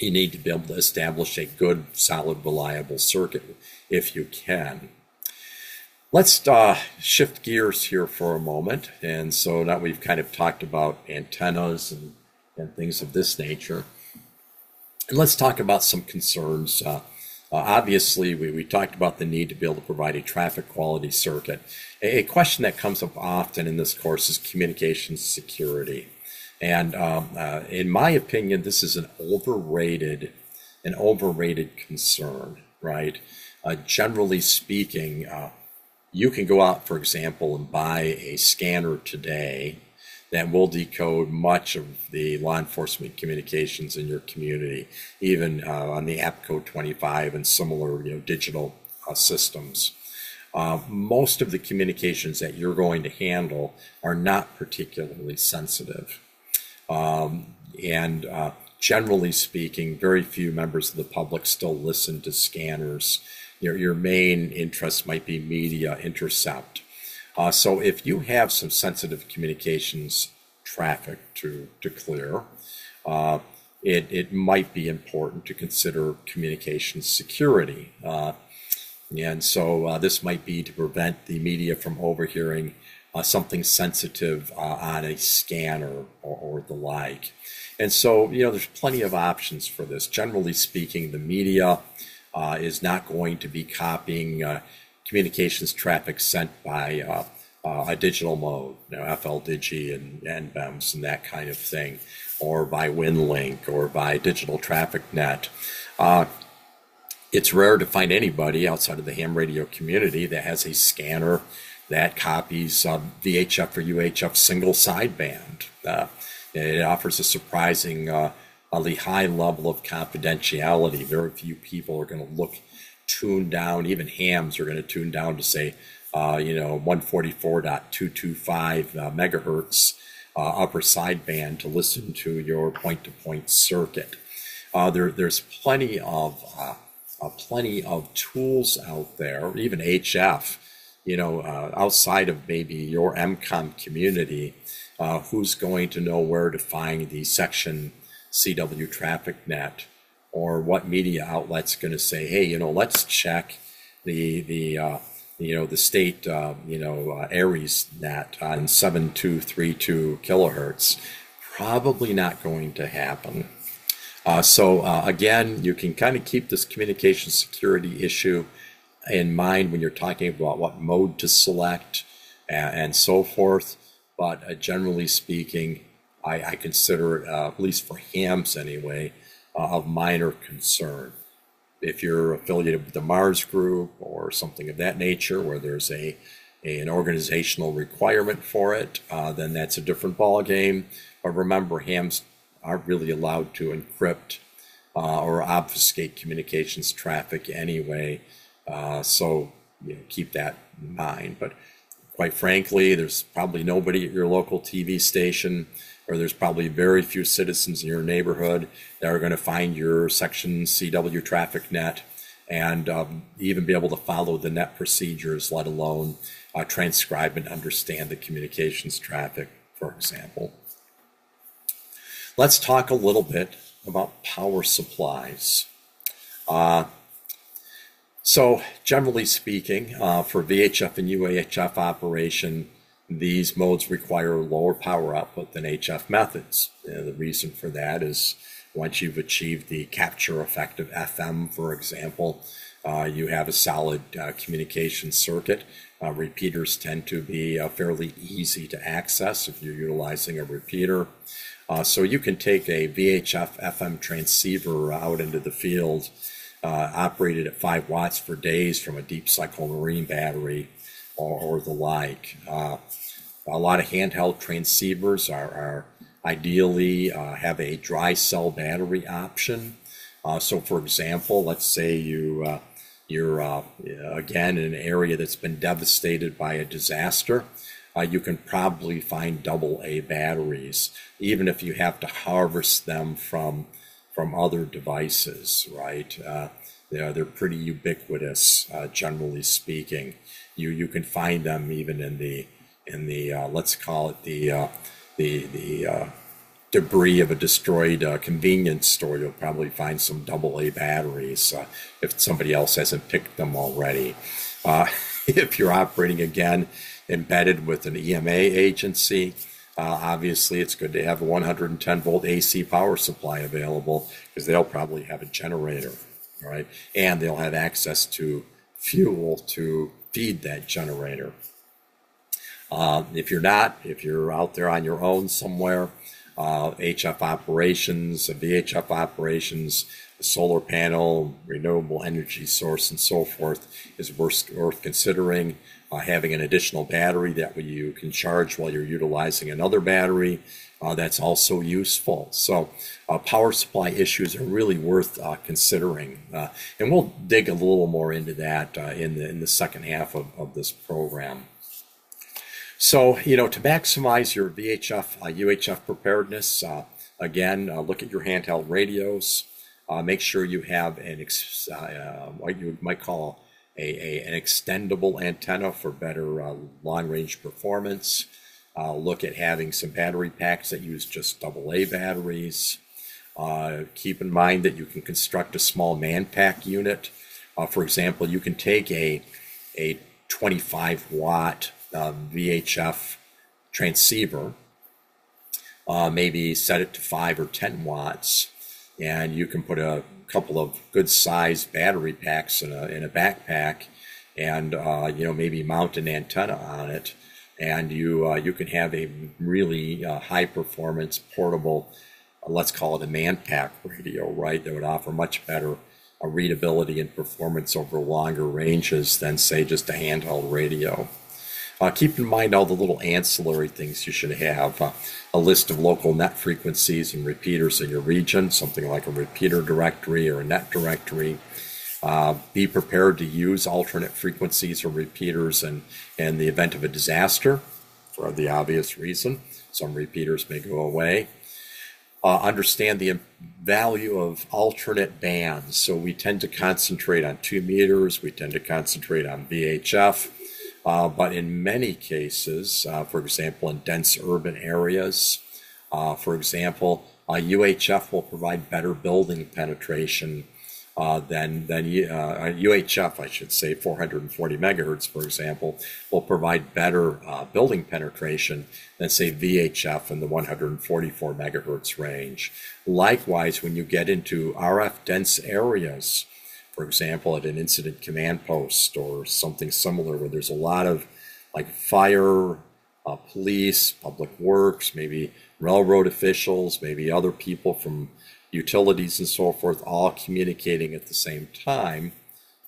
you need to be able to establish a good, solid, reliable circuit if you can. Let's uh, shift gears here for a moment. And so now we've kind of talked about antennas and, and things of this nature. And let's talk about some concerns. Uh, uh, obviously, we, we talked about the need to be able to provide a traffic quality circuit. A, a question that comes up often in this course is communications security. And um, uh, in my opinion, this is an overrated, an overrated concern, right? Uh, generally speaking, uh, you can go out, for example, and buy a scanner today that will decode much of the law enforcement communications in your community, even uh, on the APCO 25 and similar, you know, digital uh, systems. Uh, most of the communications that you're going to handle are not particularly sensitive. Um, and uh, generally speaking, very few members of the public still listen to scanners. Your, your main interest might be media intercept. Uh, so if you have some sensitive communications traffic to, to clear, uh, it, it might be important to consider communications security. Uh, and so uh, this might be to prevent the media from overhearing uh, something sensitive uh, on a scanner or, or, the like. And so, you know, there's plenty of options for this. Generally speaking, the media uh, is not going to be copying uh, communications traffic sent by uh, uh, a digital mode, you know, FLDigi and NBEMS and that kind of thing, or by WinLink or by digital traffic net. it's rare to find anybody outside of the ham radio community that has a scanner that copies uh, VHF or UHF single sideband. Uh, it offers a surprisingly uh, high level of confidentiality. Very few people are going to look tuned down. Even hams are going to tune down to say, uh, you know, 144.225 uh, megahertz uh, upper sideband to listen to your point-to-point circuit. uh, there, there's plenty of uh, uh, plenty of tools out there, even HF, you know, outside of maybe your EmComm community, who's going to know where to find the section CW traffic net or what media outlet's going to say, hey, you know, let's check the the uh, you know the state uh, you know uh, ARES net on 7232 kilohertz. Probably not going to happen. Uh, so uh, again, you can kind of keep this communication security issue in mind when you're talking about what mode to select and, and so forth. But uh, generally speaking, I, I consider it, uh, at least for hams anyway, of minor concern. If you're affiliated with the MARS Group or something of that nature, where there's a, a an organizational requirement for it, uh, then that's a different ballgame. But remember, hams aren't really allowed to encrypt uh, or obfuscate communications traffic anyway. Uh, so you know, keep that in mind. But quite frankly, there's probably nobody at your local TV station, or there's probably very few citizens in your neighborhood that are going to find your section CW traffic net and um, even be able to follow the net procedures, let alone uh, transcribe and understand the communications traffic, for example. Let's talk a little bit about power supplies. Uh, so, generally speaking, uh, for VHF and UHF operation, these modes require lower power output than HF methods. Uh, the reason for that is once you've achieved the capture effect of FM, for example, uh, you have a solid uh, communication circuit. Uh, repeaters tend to be uh, fairly easy to access if you're utilizing a repeater. Uh, so you can take a VHF FM transceiver out into the field, uh, operated at 5 watts for days from a deep cycle marine battery or, or the like. Uh, a lot of handheld transceivers are, are ideally uh, have a dry cell battery option. Uh, so, for example, let's say you uh, you're again in an area that's been devastated by a disaster uh, you can probably find double A batteries, even if you have to harvest them from from other devices, right? Uh, know, they're pretty ubiquitous, uh, generally speaking. You you can find them even in the in the uh, let's call it the uh, the the uh, debris of a destroyed uh, convenience store. You'll probably find some double A batteries uh, if somebody else hasn't picked them already. Uh, if you're operating again embedded with an EMA agency. Obviously, it's good to have a 110 volt AC power supply available because they'll probably have a generator, right? And they'll have access to fuel to feed that generator. Uh, if you're not, if you're out there on your own somewhere, uh, HF operations, VHF operations, solar panel, renewable energy source, and so forth is worth, worth considering uh, having an additional battery that you can charge while you're utilizing another battery. Uh, that's also useful. So, uh, power supply issues are really worth uh, considering, uh, and we'll dig a little more into that uh, in the in the second half of, of this program. So, you know, to maximize your VHF UHF preparedness, again, look at your handheld radios. make sure you have an ex- what you might call a, a, an extendable antenna for better uh, long range performance. Uh, look at having some battery packs that use just AA batteries. Uh, keep in mind that you can construct a small man pack unit. Uh, for example, you can take a, a 25 watt uh, VHF transceiver, uh, maybe set it to 5 or 10 watts, and you can put a couple of good sized battery packs in a, in a backpack and uh, you know maybe mount an antenna on it. And you uh, you can have a really uh, high performance portable uh, let's call it a man pack radio right that would offer much better uh, readability and performance over longer ranges than say just a handheld radio uh, keep in mind all the little ancillary things you should have. Uh, a list of local net frequencies and repeaters in your region, something like a repeater directory or a net directory. Uh, be prepared to use alternate frequencies or repeaters in, in the event of a disaster for the obvious reason. Some repeaters may go away. uh, understand the value of alternate bands. So we tend to concentrate on two meters, we tend to concentrate on VHF. Uh, but in many cases, uh, for example, in dense urban areas, uh, for example, UHF will provide better building penetration uh, than than uh, UHF, I should say, 440 megahertz, for example, will provide better uh, building penetration than say VHF in the 144 megahertz range. Likewise, when you get into RF dense areas, for example, at an incident command post or something similar, where there's a lot of like fire, uh, police, public works, maybe railroad officials, maybe other people from utilities and so forth all communicating at the same time,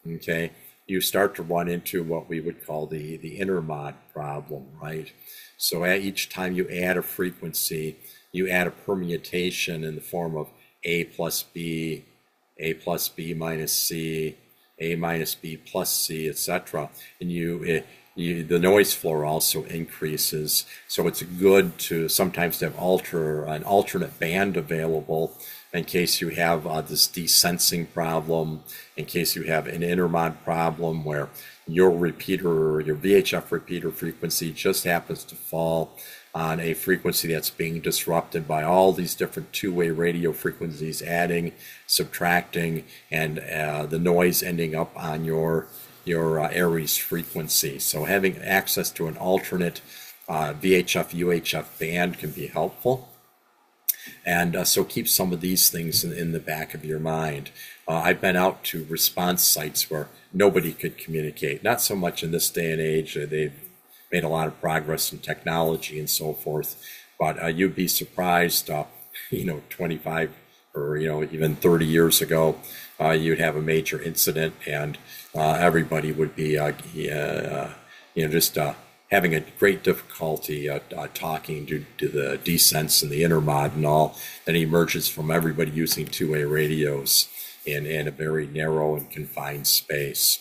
okay, you start to run into what we would call the, the intermod problem, right? So at each time you add a frequency, you add a permutation in the form of A plus B, A plus B minus C, A minus B plus C, etc. And you, it, you, the noise floor also increases. So it's good to sometimes have alter an alternate band available in case you have uh, this desensing problem, in case you have an intermod problem where your repeater, your VHF repeater frequency just happens to fall on a frequency that's being disrupted by all these different two-way radio frequencies adding, subtracting, and uh, the noise ending up on your your uh, ARES frequency. So having access to an alternate uh, VHF UHF band can be helpful. And uh, so keep some of these things in, in the back of your mind. Uh, I've been out to response sites where nobody could communicate. Not so much in this day and age. Uh, they've made a lot of progress in technology and so forth. But uh, you'd be surprised, uh, you know, 25 or, you know, even 30 years ago, uh, you'd have a major incident and everybody would be, you know, just having a great difficulty uh, uh, talking to, to the desense and the intermod and all that emerges from everybody using two-way radios in, in a very narrow and confined space.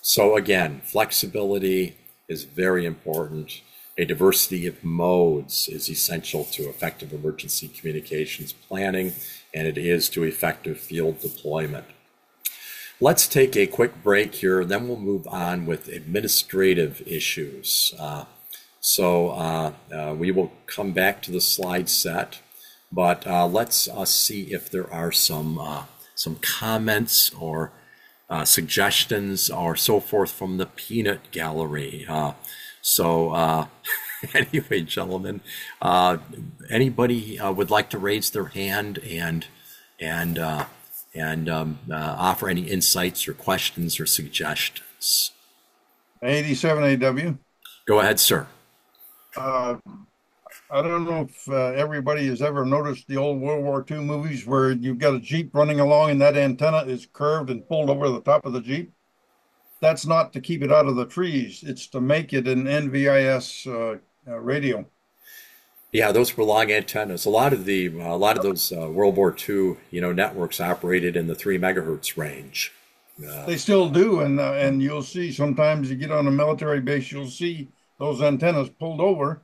So again, flexibility is very important. A diversity of modes is essential to effective emergency communications planning, and it is to effective field deployment. Let's take a quick break here, then we'll move on with administrative issues. Uh, so uh, uh, we will come back to the slide set, but uh, let's uh, see if there are some uh, some comments or Uh, suggestions or so forth from the peanut gallery. Uh, so uh, anyway, gentlemen, anybody would like to raise their hand and and and um, uh, offer any insights or questions or suggestions. 87 AW. Go ahead, sir. Uh, I don't know if uh, everybody has ever noticed the old World War II movies where you've got a Jeep running along and that antenna is curved and pulled over the top of the Jeep. That's not to keep it out of the trees, it's to make it an NVIS uh, uh, radio. Yeah, those were long antennas. A lot of the a lot of those uh, World War II, you know, networks operated in the three megahertz range. Uh, they still do, and uh, and you'll see sometimes you get on a military base, you'll see those antennas pulled over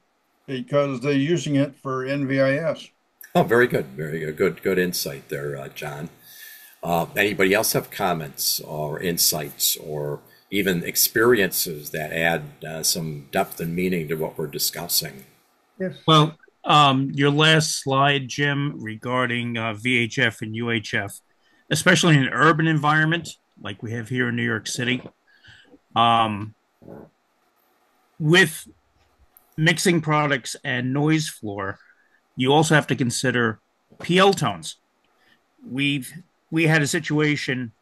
because they're using it for NVIS. Oh, very good, very good, good, good insight there, uh, John. Uh, anybody else have comments or insights or even experiences that add uh, some depth and meaning to what we're discussing? Yes. Well, um, your last slide, Jim, regarding uh, VHF and UHF, especially in an urban environment like we have here in New York City, um, with mixing products and noise floor, you also have to consider PL tones. We've we had a situation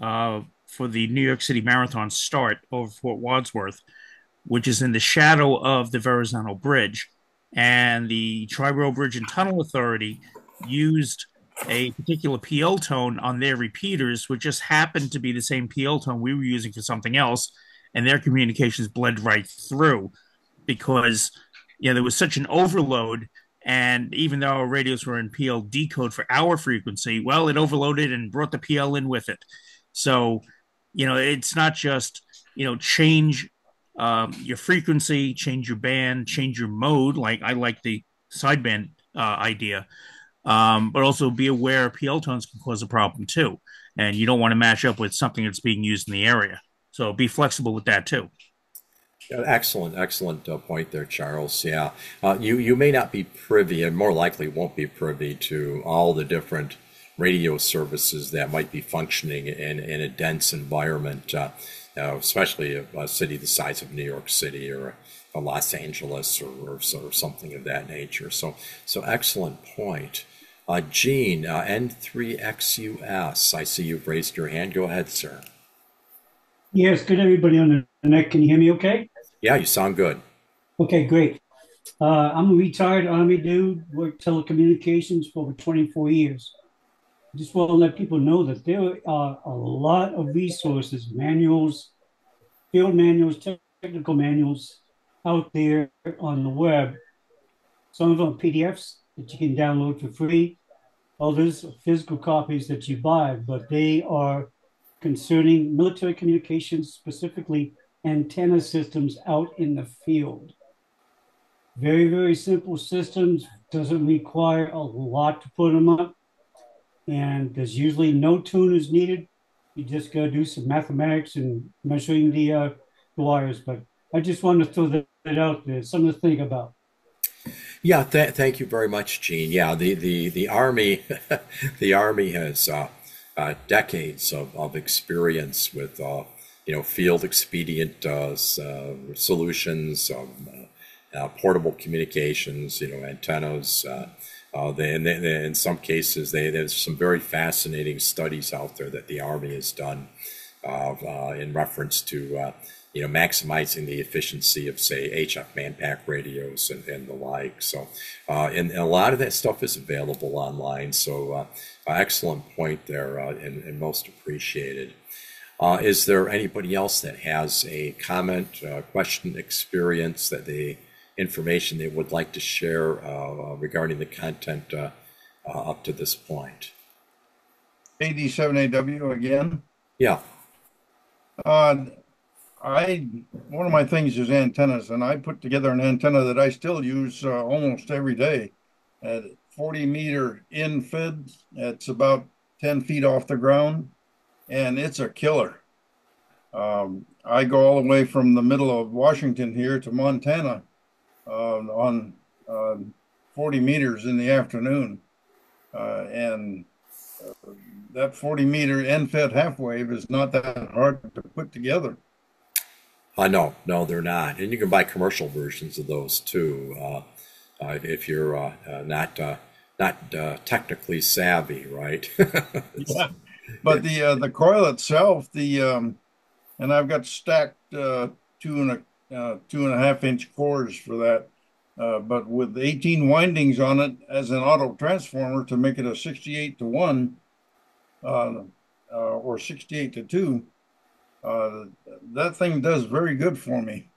uh, for the New York City Marathon start over Fort Wadsworth, which is in the shadow of the Verrazano Bridge and the Triborough Bridge and Tunnel Authority used a particular PL tone on their repeaters, which just happened to be the same PL tone we were using for something else, and their communications bled right through because you know there was such an overload. And even though our radios were in PL decode for our frequency, well, it overloaded and brought the PL in with it. So, you know, it's not just you know change um, your frequency, change your band, change your mode. Like I like the sideband uh, idea, Um, but also be aware PL tones can cause a problem too, and you don't want to match up with something that's being used in the area. So be flexible with that too. Excellent, excellent uh, point there, Charles. Yeah, uh, you you may not be privy, and more likely won't be privy to all the different radio services that might be functioning in in a dense environment, uh, uh especially a, a, city the size of New York City or a Los Angeles or, or, something of that nature. So so excellent point. Uh, Gene, uh, N3XUS, I see you've raised your hand. Go ahead, sir. Yes, good everybody on the net. Can you hear me okay? Yeah, you sound good. Okay, great. Uh, I'm a retired Army dude, worked telecommunications for over 24 years. Just want to let people know that there are a lot of resources, manuals, field manuals, technical manuals out there on the web. Some of them are PDFs that you can download for free. Others are physical copies that you buy, but they are concerning military communications, specifically antenna systems out in the field. Very, very simple systems, doesn't require a lot to put them up. And there's usually no tuners needed. You just to do some mathematics and measuring the, uh, the wires. But I just wanted to throw that out there, something to think about. Yeah, th- thank you very much, Gene. Yeah, the the the army, the army has uh, uh, decades of, of experience with uh, you know, field expedient uh, uh, solutions, um, uh, portable communications, you know, antennas. They, and they, in some cases, they, there's some very fascinating studies out there that the Army has done in reference to you know, maximizing the efficiency of, say, HF manpack radios and, and the like. So, uh, and, and, a lot of that stuff is available online. So, uh, excellent point there uh, and, and, most appreciated. Uh, is there anybody else that has a comment, uh, question, experience that they information they would like to share uh, regarding the content uh, uh, up to this point? AD7AW again. Yeah. Uh, I one of my things is antennas, and I put together an antenna that I still use almost every day. At 40 meter end fed, it's about 10 feet off the ground and it's a killer. Um, I go all the way from the middle of Washington here to Montana uh, on uh, 40 meters in the afternoon. Uh, and uh, that 40 meter end fed half wave is not that hard to put together. I know, no, they're not. And you can buy commercial versions of those too uh, uh, if you're uh, uh, not uh, not technically savvy, right? yeah but the uh, the coil itself, the um, and I've got stacked uh, two and a uh, two and a half inch cores for that. Uh, but with 18 windings on it as an auto transformer to make it a 68 to 1 uh, uh, or 68 to 2, uh, that thing does very good for me.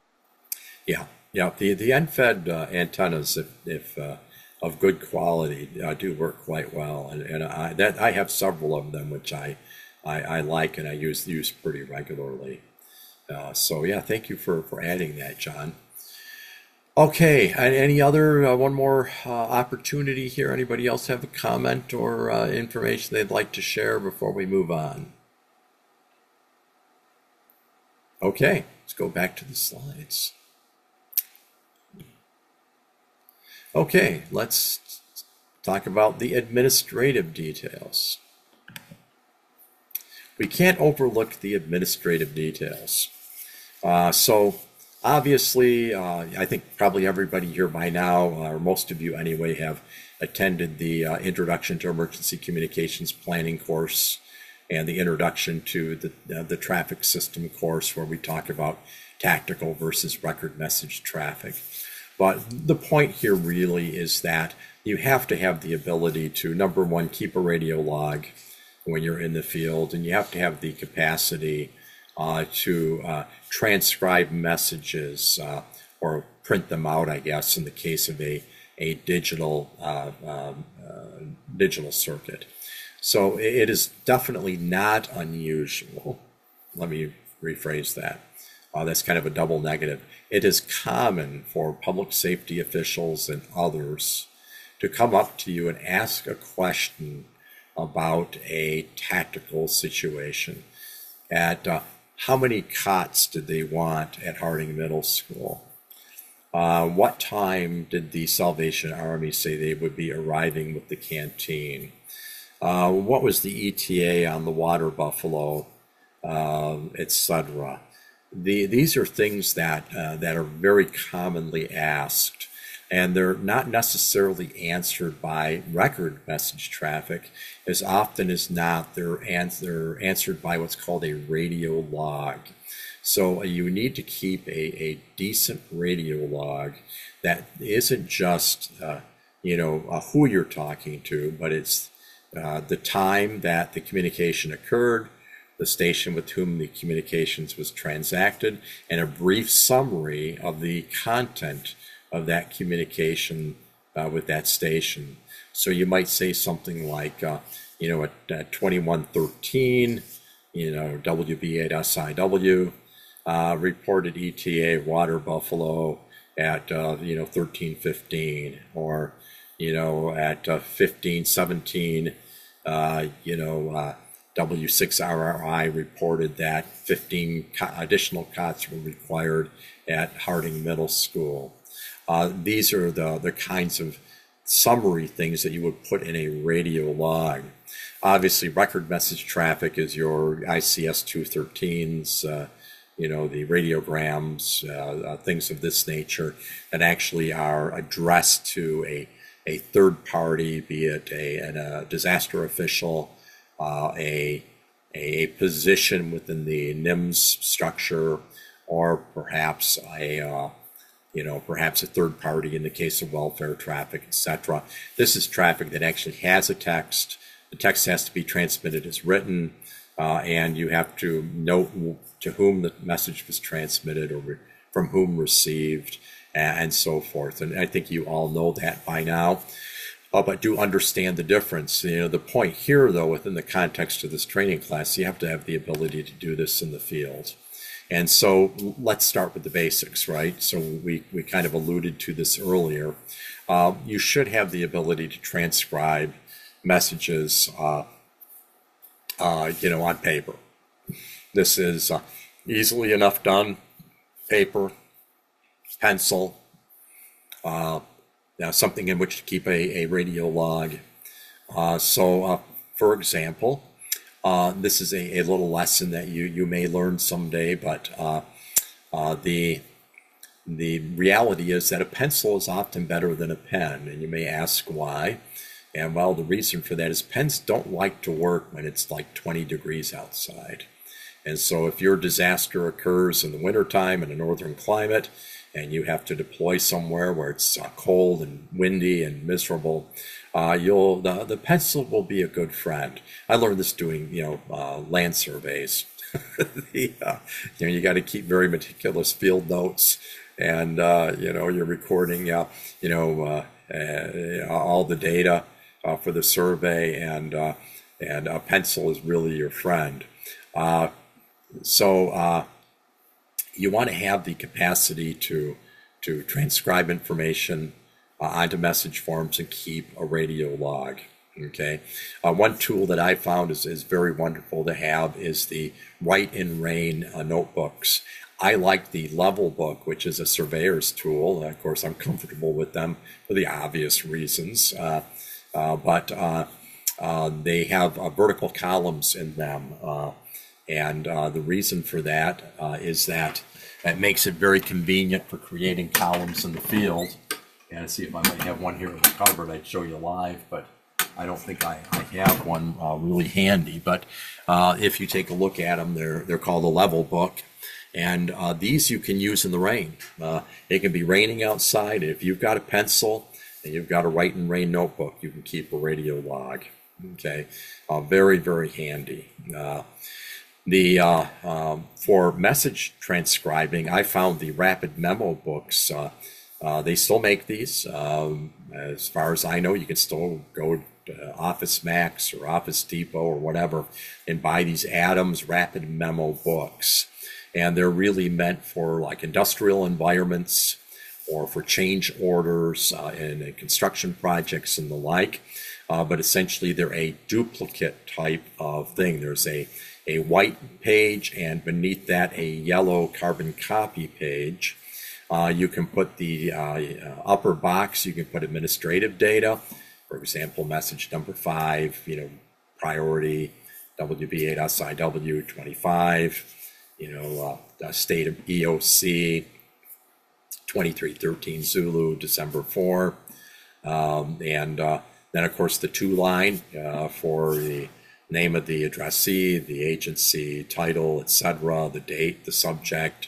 Yeah, yeah. The the end-fed uh, antennas, if, if of good quality uh, do work quite well, and, and I that I have several of them which I I, I like and I use use pretty regularly. Uh, so yeah, thank you for for adding that, John. Okay, any other uh, one more uh, opportunity here? Anybody else have a comment or uh, information they'd like to share before we move on? Okay, let's go back to the slides. Okay, let's talk about the administrative details. We can't overlook the administrative details. Uh, so obviously, uh, I think probably everybody here by now, or most of you anyway, have attended the uh, Introduction to Emergency Communications Planning course and the Introduction to the, uh, the Traffic System course where we talk about tactical versus record message traffic. But the point here really is that you have to have the ability to, number one, keep a radio log when you're in the field, and you have to have the capacity uh, to uh, transcribe messages uh, or print them out, I guess, in the case of a, a digital, uh, um, uh, digital circuit. So it is definitely not unusual. Let me rephrase that. Uh, that's kind of a double negative. It is common for public safety officials and others to come up to you and ask a question about a tactical situation. At uh, how many cots did they want at Harding Middle School? Uh, what time did the Salvation Army say they would be arriving with the canteen? Uh, what was the ETA on the water buffalo, uh, etc. The, these are things that uh, that are very commonly asked, and they're not necessarily answered by record message traffic. As often as not, they're, they're answered by what's called a radio log. So you need to keep a, a decent radio log that isn't just, uh, you know, uh, who you're talking to, but it's uh, the time that the communication occurred, the station with whom the communications was transacted, and a brief summary of the content of that communication uh, with that station. So you might say something like, uh, you know, at, at 2113, you know, WB8SIW, uh, reported ETA water buffalo at uh, you know 1315 or you know at uh, 1517 uh, you know uh, W6RRI reported that 15 co- additional cots were required at Harding Middle School. Uh, these are the, the kinds of summary things that you would put in a radio log. Obviously, record message traffic is your ICS 213s, uh, you know, the radiograms, uh, uh, things of this nature that actually are addressed to a, a third party, be it a, a disaster official, uh, a, a position within the NIMS structure, or perhaps a, uh, you know, perhaps a third party in the case of welfare traffic, etc. This is traffic that actually has a text. The text has to be transmitted as written, uh, and you have to note to whom the message was transmitted or from whom received, and so forth. And I think you all know that by now. Uh, but do understand the difference. You know, the point here, though, within the context of this training class, you have to have the ability to do this in the field. And so let's start with the basics, right? So we, we kind of alluded to this earlier. Uh, you should have the ability to transcribe messages, uh, uh, you know, on paper. This is uh, easily enough done. Paper, pencil, uh, now something in which to keep a, a radio log. Uh, so, uh, for example, uh, this is a, a little lesson that you, you may learn someday, but uh, the the reality is that a pencil is often better than a pen, and you may ask why. And well, the reason for that is pens don't like to work when it's like 20 degrees outside. And so, if your disaster occurs in the wintertime in a northern climate, and you have to deploy somewhere where it's uh, cold and windy and miserable, uh, you'll the, the pencil will be a good friend. I learned this doing you know uh, land surveys. the, uh, you know you got to keep very meticulous field notes, and uh, you know you're recording uh, you know all the data for the survey, and and a pencil is really your friend. so you want to have the capacity to to transcribe information uh, onto message forms and keep a radio log. Okay, uh, one tool that I found is, is very wonderful to have is the Rite in Rain uh, notebooks. I like the Level Book, which is a surveyor's tool. Of course, I'm comfortable with them for the obvious reasons, uh, uh, but uh, they have vertical columns in them. And uh, the reason for that uh, is that it makes it very convenient for creating columns in the field. And see if I might have one here in the cupboard, I'd show you live, but I don't think I, I have one uh, really handy. But if you take a look at them, they're, they're called a level book. And these you can use in the rain. It can be raining outside. If you've got a pencil and you've got a write in rain notebook, you can keep a radio log. Okay, very, very handy. The uh, um, for message transcribing, I found the Rapid Memo books. Uh, uh, they still make these. Um, as far as I know, you can still go to Office Max or Office Depot or whatever and buy these Adams Rapid Memo books. And they're really meant for like industrial environments or for change orders uh, in construction projects and the like. Uh, but essentially, they're a duplicate type of thing. There's a, a white page, and beneath that, a yellow carbon copy page. Uh, you can put the uh, upper box, you can put administrative data. For example, message number five, you know, priority WB8SIW 25, you know, uh, state of EOC 2313 Zulu, December 4. Um, and uh, then, of course, the two line uh, for the name of the addressee, the agency, title, etc., the date, the subject.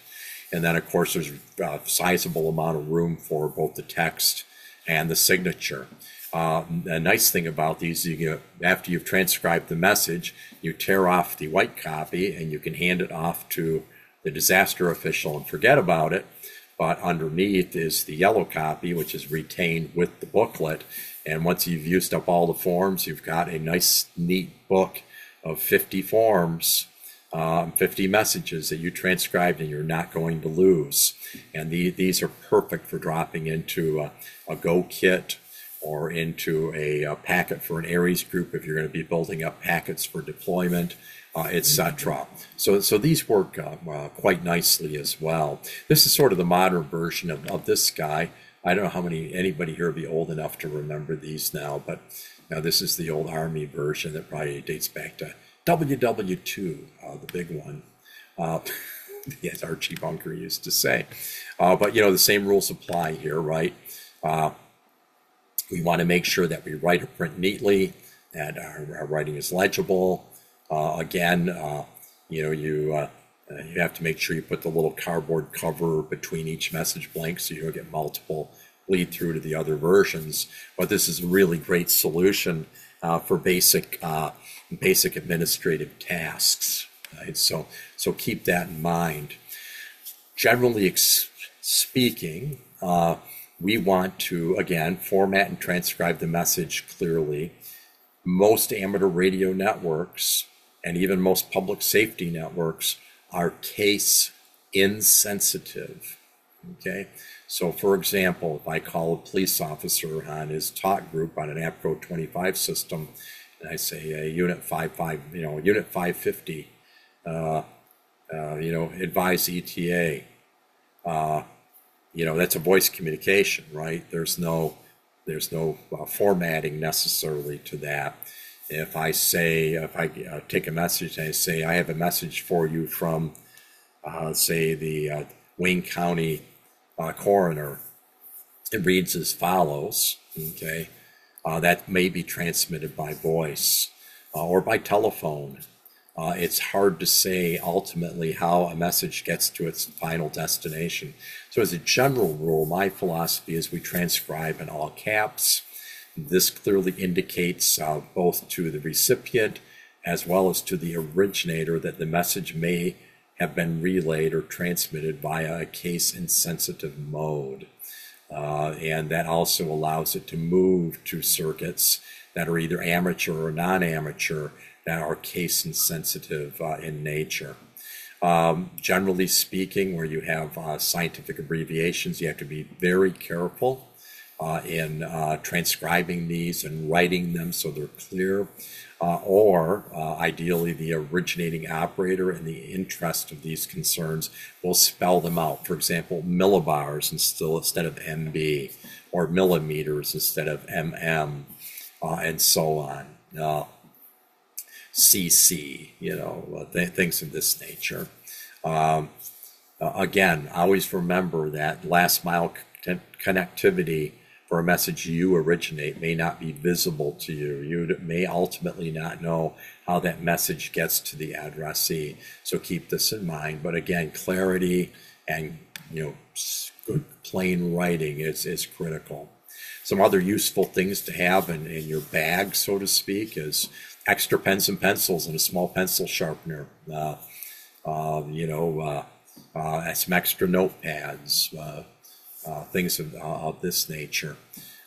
And then, of course, there's a sizable amount of room for both the text and the signature. Uh, the nice thing about these, you get, after you've transcribed the message, you tear off the white copy and you can hand it off to the disaster official and forget about it. But underneath is the yellow copy, which is retained with the booklet. And once you've used up all the forms, you've got a nice, neat book of 50 forms, um, 50 messages that you transcribed and you're not going to lose. And the, these are perfect for dropping into a, a Go kit or into a, a, packet for an ARES group if you're going to be building up packets for deployment, uh, etc. So, so these work uh, uh, quite nicely as well. This is sort of the modern version of, of this guy. I don't know how many anybody here will be old enough to remember these now, but now this is the old Army version that probably dates back to WW2, uh, the big one. Uh, yes, Archie Bunker used to say. Uh, but you know the same rules apply here, right? We want to make sure that we write or print neatly, that our, our writing is legible. Uh, again, uh, you know, you uh, uh, you have to make sure you put the little cardboard cover between each message blank so you don't get multiple bleed through to the other versions. But this is a really great solution uh, for basic uh, basic administrative tasks. Right? So so keep that in mind. Generally speaking, we want to, again, format and transcribe the message clearly. Most amateur radio networks and even most public safety networks are case insensitive. Okay. So, for example, if I call a police officer on his talk group on an APCO 25 system, and I say uh, Unit 55, you know, Unit 550, uh, uh, you know, advise ETA, uh, you know that's a voice communication right there's no there's no uh, formatting necessarily to that if i say if i uh, take a message and i say i have a message for you from uh, say the uh, wayne county uh, coroner it reads as follows okay uh, that may be transmitted by voice or by telephone uh, it's hard to say ultimately how a message gets to its final destination. So, as a general rule, my philosophy is we transcribe in all caps. This clearly indicates uh, both to the recipient as well as to the originator that the message may have been relayed or transmitted via a case insensitive mode. Uh, and that also allows it to move to circuits that are either amateur or non amateur that are case insensitive uh, in nature. Um, generally speaking, where you have uh, scientific abbreviations, you have to be very careful uh, in uh, transcribing these and writing them so they're clear. Uh, or uh, ideally, the originating operator, in the interest of these concerns, will spell them out. For example, millibars instead of MB, or millimeters instead of MM, and so on. CC, you know, uh, th- things of this nature. Um, again, always remember that last mile connectivity for a message you originate may not be visible to you. You may ultimately not know how that message gets to the addressee. So keep this in mind. But again, clarity and you know good plain writing is, is critical. Some other useful things to have in, in your bag, so to speak, is extra pens and pencils and a small pencil sharpener. Uh, uh, you know, uh, uh some extra notepads, uh, uh, things of, of, this nature.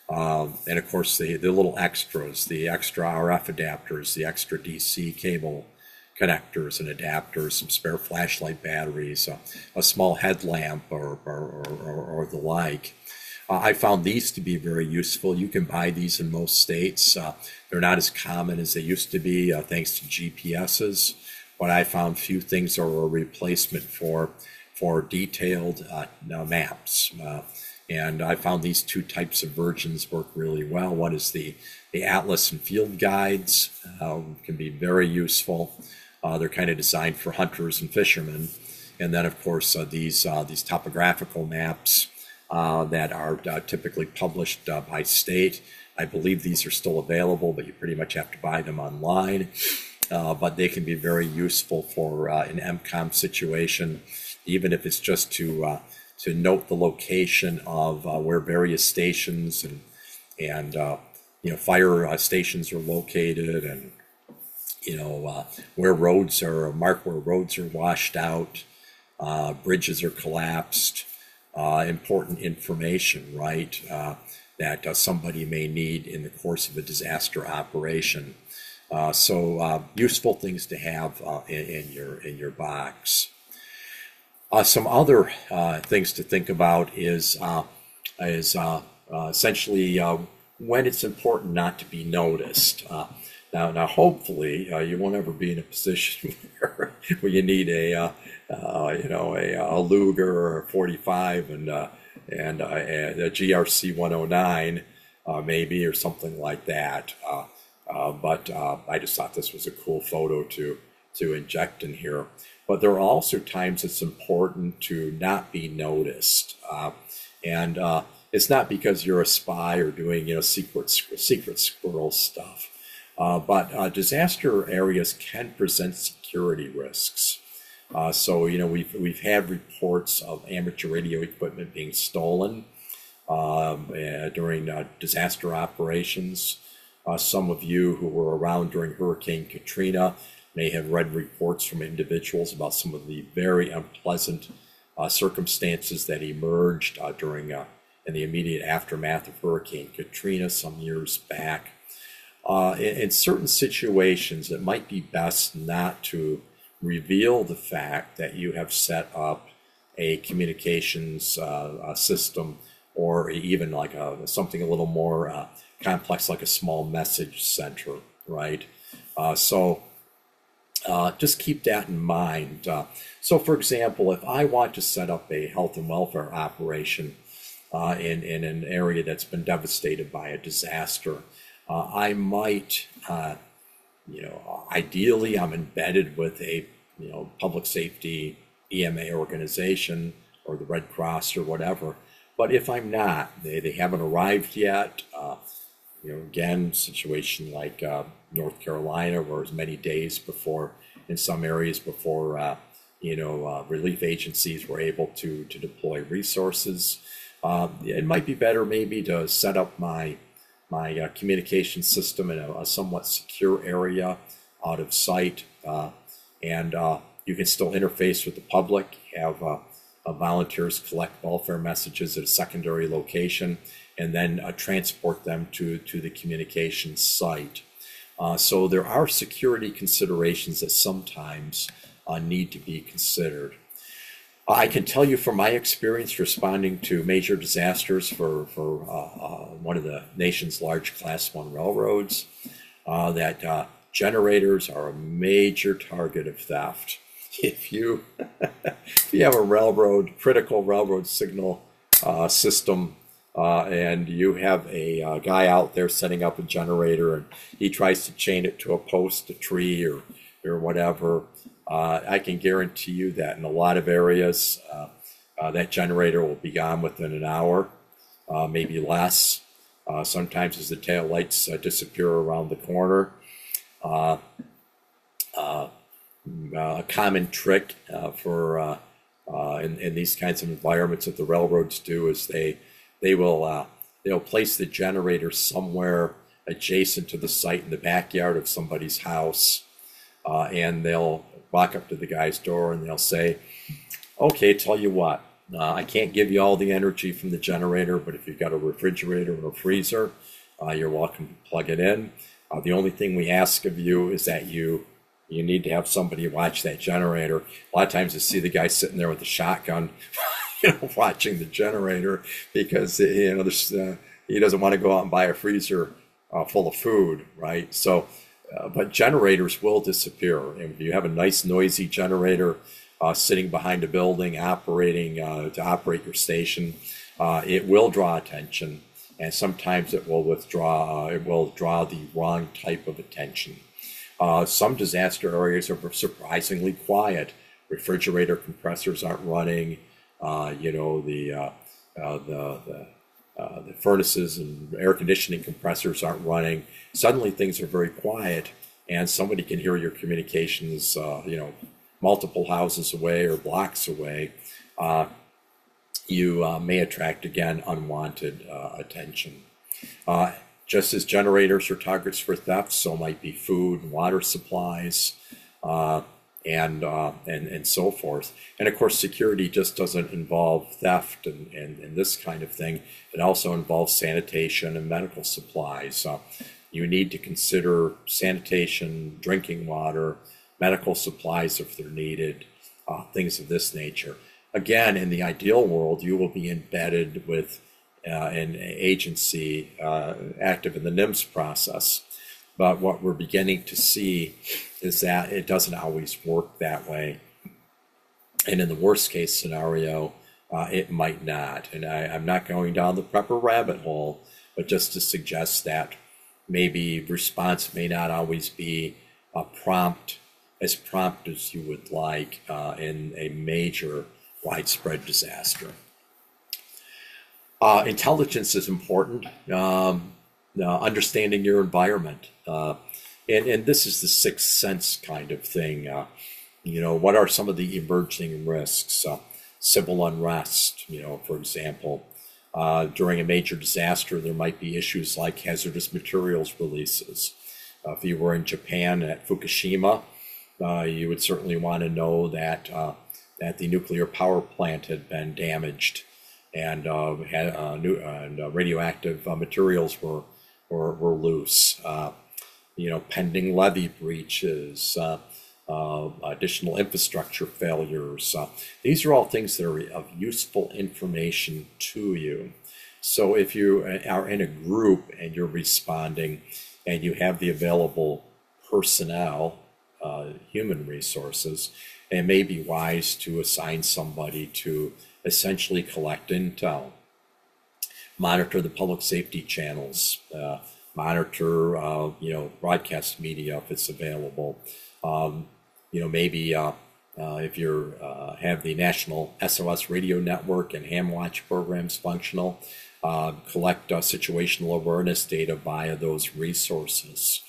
Um, and of course, the, the little extras, the extra RF adapters, the extra DC cable connectors and adapters, some spare flashlight batteries, a, a small headlamp or, or, or, or, the like. I found these to be very useful. You can buy these in most states. Uh, they're not as common as they used to be, uh, thanks to GPSs. But I found few things are a replacement for for detailed uh, maps. Uh, and I found these two types of versions work really well. One is the the atlas and field guides um, can be very useful. Uh, they're kind of designed for hunters and fishermen. And then, of course, uh, these uh, these topographical maps uh, that are uh, typically published uh, by state. I believe these are still available, but you pretty much have to buy them online. but they can be very useful for an EMCOMM situation, even if it's just to to note the location of where various stations and and you know fire stations are located and you know uh, where roads are mark where roads are washed out uh, bridges are collapsed uh, important information right uh, that uh, somebody may need in the course of a disaster operation. Uh, so useful things to have in, in, your in your box some other things to think about is is essentially when it's important not to be noticed. Uh, now, now, hopefully, uh, you won't ever be in a position where, where you need a, uh, uh you know, a, a, Luger or a 45 and uh, and uh, a, GRC 109, maybe, or something like that. but I just thought this was a cool photo to to inject in here. But there are also times it's important to not be noticed, and it's not because you're a spy or doing you know secret secret squirrel stuff uh, but uh, disaster areas can present security risks. Uh, so, you know, we've, we've had reports of amateur radio equipment being stolen um, uh, during uh, disaster operations. Uh, some of you who were around during Hurricane Katrina may have read reports from individuals about some of the very unpleasant circumstances that emerged during in the immediate aftermath of Hurricane Katrina some years back uh, in, in, certain situations, it might be best not to reveal the fact that you have set up a communications uh, system or even like a, something a little more uh, complex, like a small message center, right? Uh, so uh, just keep that in mind. Uh, so, for example, if I want to set up a health and welfare operation in, in an area that's been devastated by a disaster, uh, I might, uh, you know, ideally, I'm embedded with a, you know, public safety EMA organization or the Red Cross or whatever. But if I'm not, they, they haven't arrived yet. You know, again, situation like uh, North Carolina, where it's many days before, in some areas before, uh, you know, uh, relief agencies were able to to deploy resources. Uh, it might be better maybe to set up my my uh, communication system in a, a, somewhat secure area out of sight. Uh, and uh, you can still interface with the public, have volunteers collect welfare messages at a secondary location, and then uh, transport them to, to the communication site. so there are security considerations that sometimes need to be considered. I can tell you from my experience responding to major disasters for, for uh, uh, one of the nation's large class one railroads uh, that uh, generators are a major target of theft. If you, if you have a railroad, critical railroad signal uh, system uh, and you have a uh, guy out there setting up a generator and he tries to chain it to a post, a tree, or, or whatever, uh, I can guarantee you that in a lot of areas, uh, uh, that generator will be gone within an hour, maybe less. Sometimes as the tail lights disappear around the corner. a common trick for in, in, these kinds of environments that the railroads do is they they will they'll place the generator somewhere adjacent to the site in the backyard of somebody's house, and they'll walk up to the guy's door and they'll say, okay, tell you what, uh, I can't give you all the energy from the generator, but if you've got a refrigerator or a freezer, uh, you're welcome to plug it in. Uh, the only thing we ask of you is that you you need to have somebody watch that generator. A lot of times you see the guy sitting there with a shotgun, you know, watching the generator because you know uh, he doesn't want to go out and buy a freezer uh, full of food, right? So, uh, but generators will disappear. And If you have a nice noisy generator uh, sitting behind a building operating uh, to operate your station, uh, it will draw attention, and sometimes it will withdraw. it will draw the wrong type of attention. some disaster areas are surprisingly quiet. Refrigerator compressors aren't running. You know the the, the uh, the furnaces and air conditioning compressors aren't running. Suddenly things are very quiet and somebody can hear your communications, uh, you know, multiple houses away or blocks away. Uh, you uh, may attract again unwanted uh, attention. just as generators are targets for theft, so might be food and water supplies and uh, and and so forth. And of course, security just doesn't involve theft and, and, and this kind of thing. It also involves sanitation and medical supplies. You need to consider sanitation, drinking water, medical supplies if they're needed, uh, things of this nature. Again, in the ideal world, you will be embedded with uh, an agency uh, active in the NIMS process. But what we're beginning to see is that it doesn't always work that way. And in the worst case scenario, uh, it might not. And I, am not going down the prepper rabbit hole, but just to suggest that maybe response may not always be a prompt, as prompt as you would like uh, in a major widespread disaster. Uh, intelligence is important. Um, uh, understanding your environment. Uh, and, and this is the sixth sense kind of thing. Uh, you know, what are some of the emerging risks? Uh, civil unrest, you know, for example. Uh, during a major disaster, there might be issues like hazardous materials releases. Uh, if you were in Japan at Fukushima, you would certainly want to know that that the nuclear power plant had been damaged and uh, had, uh, new, and, uh, radioactive materials were were, were loose. Uh, you know, pending levee breaches, uh, uh, additional infrastructure failures. Uh, these are all things that are of useful information to you. So if you are in a group and you're responding and you have the available personnel, uh, human resources, it may be wise to assign somebody to essentially collect intel monitor the public safety channels, uh, monitor uh, you know broadcast media if it's available. Um, you know maybe uh, uh if you uh, have the national SOS radio network and ham watch programs functional, uh, collect situational awareness data via those resources.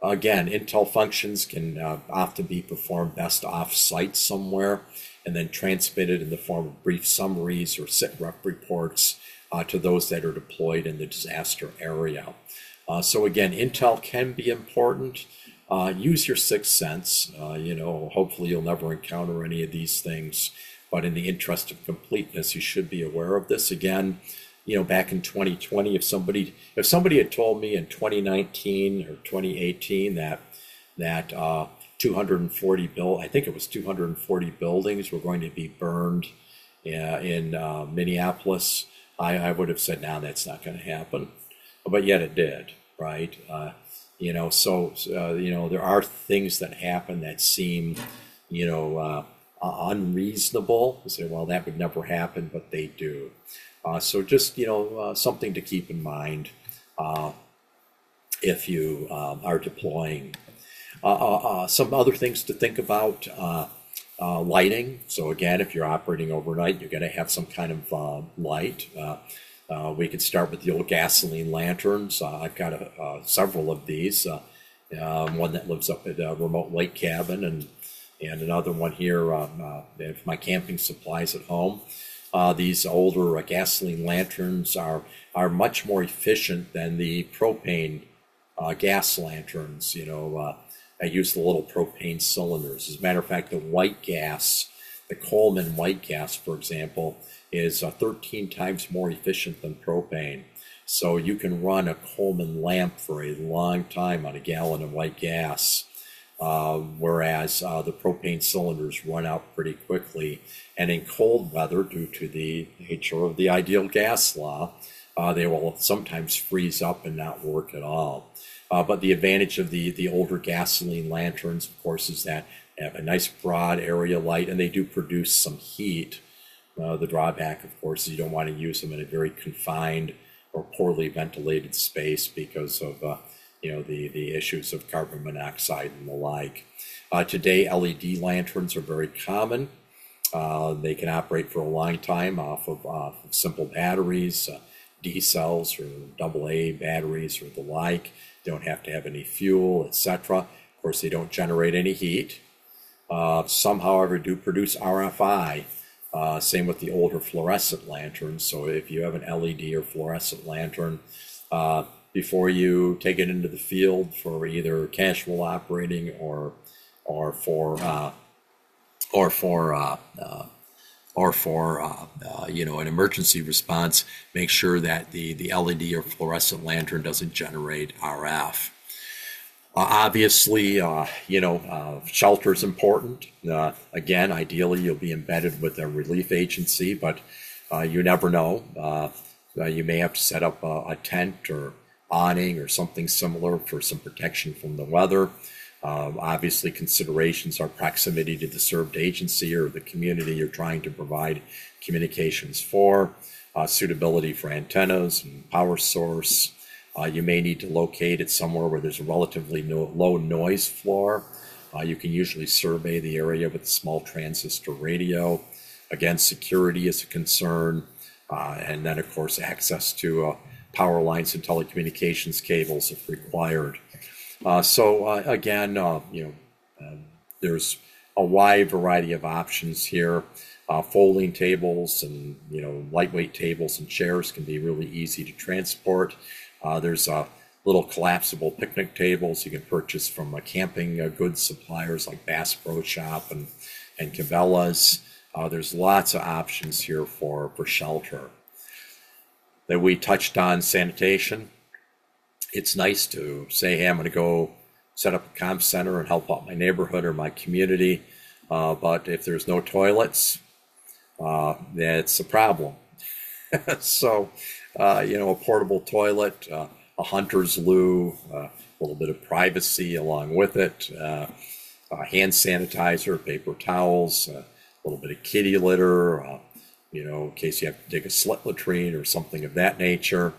again, intel functions can often be performed best off-site somewhere and then transmitted in the form of brief summaries or sit rep reports uh, to those that are deployed in the disaster area. Uh, so again, intel can be important. Uh, use your sixth sense. Uh, you know, hopefully you'll never encounter any of these things, but in the interest of completeness, you should be aware of this. Again, you know, back in 2020, if somebody if somebody had told me in 2019 or 2018 that that uh, 240 bill, I think it was 240 buildings were going to be burned uh, in Minneapolis. I, I would have said, now that's not going to happen. But yet it did, right? Uh, you know, so, uh, you know, there are things that happen that seem, you know, uh, unreasonable. You say, well, that would never happen, but they do. Uh, so just, you know, uh, something to keep in mind uh, if you um, are deploying. some other things to think about uh, lighting. So again, if you're operating overnight, you're going to have some kind of uh, light. Uh, uh we could start with the old gasoline lanterns. Uh, I've got a, uh, several of these. Um, one that lives up at a remote lake cabin, and and another one here um, my camping supplies at home. these older gasoline lanterns are are much more efficient than the propane gas lanterns. You know I use the little propane cylinders. As a matter of fact, the white gas, the Coleman white gas, for example, is uh, 13 times more efficient than propane. So you can run a Coleman lamp for a long time on a gallon of white gas uh, whereas uh, the propane cylinders run out pretty quickly. And in cold weather, due to the nature of the ideal gas law, uh, they will sometimes freeze up and not work at all. Uh, but the advantage of the, the older gasoline lanterns, of course, is that they have a nice broad area light and they do produce some heat. Uh, the drawback, of course, is you don't want to use them in a very confined or poorly ventilated space because of uh, you know the the issues of carbon monoxide and the like. Uh, today, LED lanterns are very common. Uh, they can operate for a long time off of, off of simple batteries, uh, D cells or double A batteries or the like. Don't have to have any fuel, etc. Of course, they don't generate any heat. Uh, some, however, do produce RFI. Uh, same with the older fluorescent lanterns. So if you have an LED or fluorescent lantern, uh, before you take it into the field for either casual operating or or for uh, or for uh, uh, or for uh, uh, you know an emergency response, make sure that the the LED or fluorescent lantern doesn't generate RF. Uh, obviously, uh, you know, uh, shelter is important. Uh, again, ideally, you'll be embedded with a relief agency, but you never know. You may have to set up a, a tent or awning or something similar for some protection from the weather. Um, obviously, considerations are proximity to the served agency or the community you're trying to provide communications for, uh, suitability for antennas and power source. Uh, you may need to locate it somewhere where there's a relatively no, low noise floor. Uh, you can usually survey the area with a small transistor radio. Again, security is a concern. Uh, and then, of course, access to uh, power lines and telecommunications cables if required. Uh, so uh, again, uh, you know, um, there's a wide variety of options here. Folding tables and you know lightweight tables and chairs can be really easy to transport. There's little collapsible picnic tables you can purchase from camping goods suppliers like Bass Pro Shop and and Cabela's. there's lots of options here for for shelter. That we touched on sanitation it's nice to say, hey, I'm going to go set up a comp center and help out my neighborhood or my community. Uh, but if there's no toilets, uh, that's a problem. so, uh, you know, a portable toilet, uh, a hunter's loo, uh, a little bit of privacy along with it, uh, hand sanitizer, paper towels, a little bit of kitty litter, you know, in case you have to dig a slit latrine or something of that nature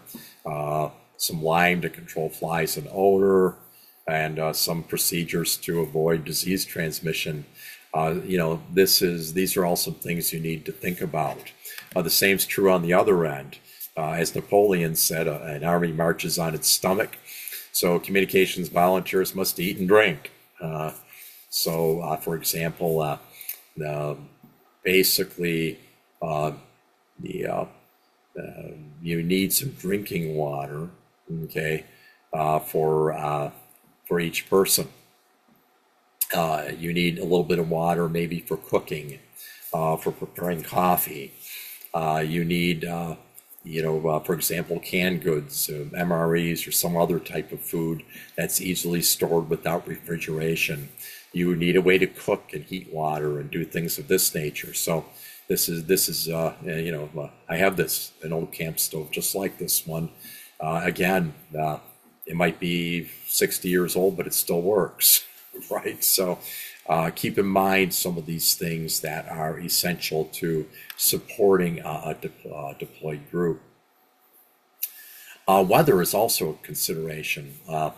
some lime to control flies and odor, and uh, some procedures to avoid disease transmission. Uh, you know, this is these are all some things you need to think about. Uh, the same is true on the other end. Uh, as Napoleon said, uh, an army marches on its stomach, so communications volunteers must eat and drink. Uh, so, for example, basically, the you need some drinking water okay, uh, for uh, for each person. Uh, you need a little bit of water, maybe for cooking, uh, for preparing coffee. Uh, you need, uh, you know, for example, canned goods, MREs, or some other type of food that's easily stored without refrigeration. You need a way to cook and heat water and do things of this nature. So this is this is you know I have this an old camp stove just like this one uh, again, uh, it might be 60 years old, but it still works, right? So uh, keep in mind some of these things that are essential to supporting a, de- deployed group. Uh, weather is also a consideration. Uh,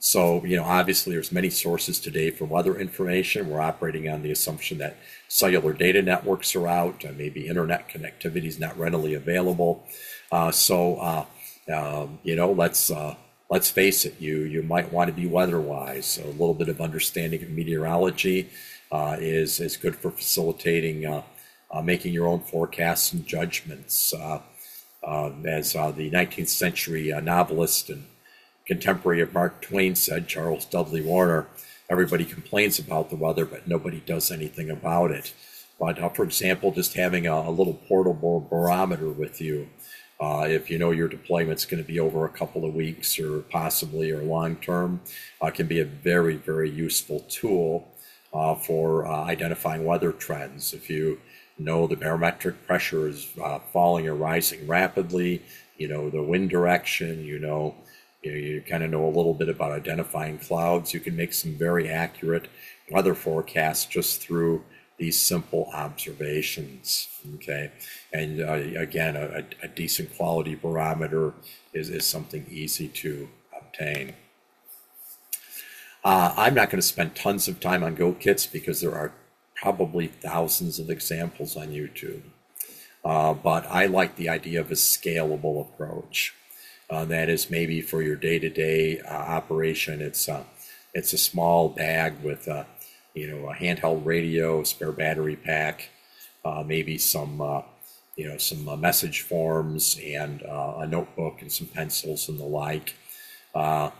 so, you know, obviously there's many sources today for weather information. We're operating on the assumption that cellular data networks are out, maybe internet connectivity is not readily available. Uh, so, um, you know, let's uh, let's face it. You you might want to be weather-wise. So a little bit of understanding of meteorology uh, is is good for facilitating uh, uh making your own forecasts and judgments. Uh, uh, as the 19th century novelist and contemporary of Mark Twain said, Charles Dudley Warner, everybody complains about the weather, but nobody does anything about it. But for example, just having a, a little portable barometer with you Uh, if you know your deployment's going to be over a couple of weeks or possibly or long term, uh, can be a very, very useful tool uh, for uh, identifying weather trends. If you know the barometric pressure is uh, falling or rising rapidly, you know the wind direction, you know you, know, you kind of know a little bit about identifying clouds. You can make some very accurate weather forecasts just through these simple observations. Okay, and uh, again, a, a, decent quality barometer is, is something easy to obtain. Uh, I'm not going to spend tons of time on go kits because there are probably thousands of examples on YouTube. Uh, but I like the idea of a scalable approach. Uh, that is maybe for your day-to-day uh, operation. It's uh, it's a small bag with you know, a handheld radio, spare battery pack, uh, maybe some, uh, you know, some uh, message forms and uh, a notebook and some pencils and the like. Uh,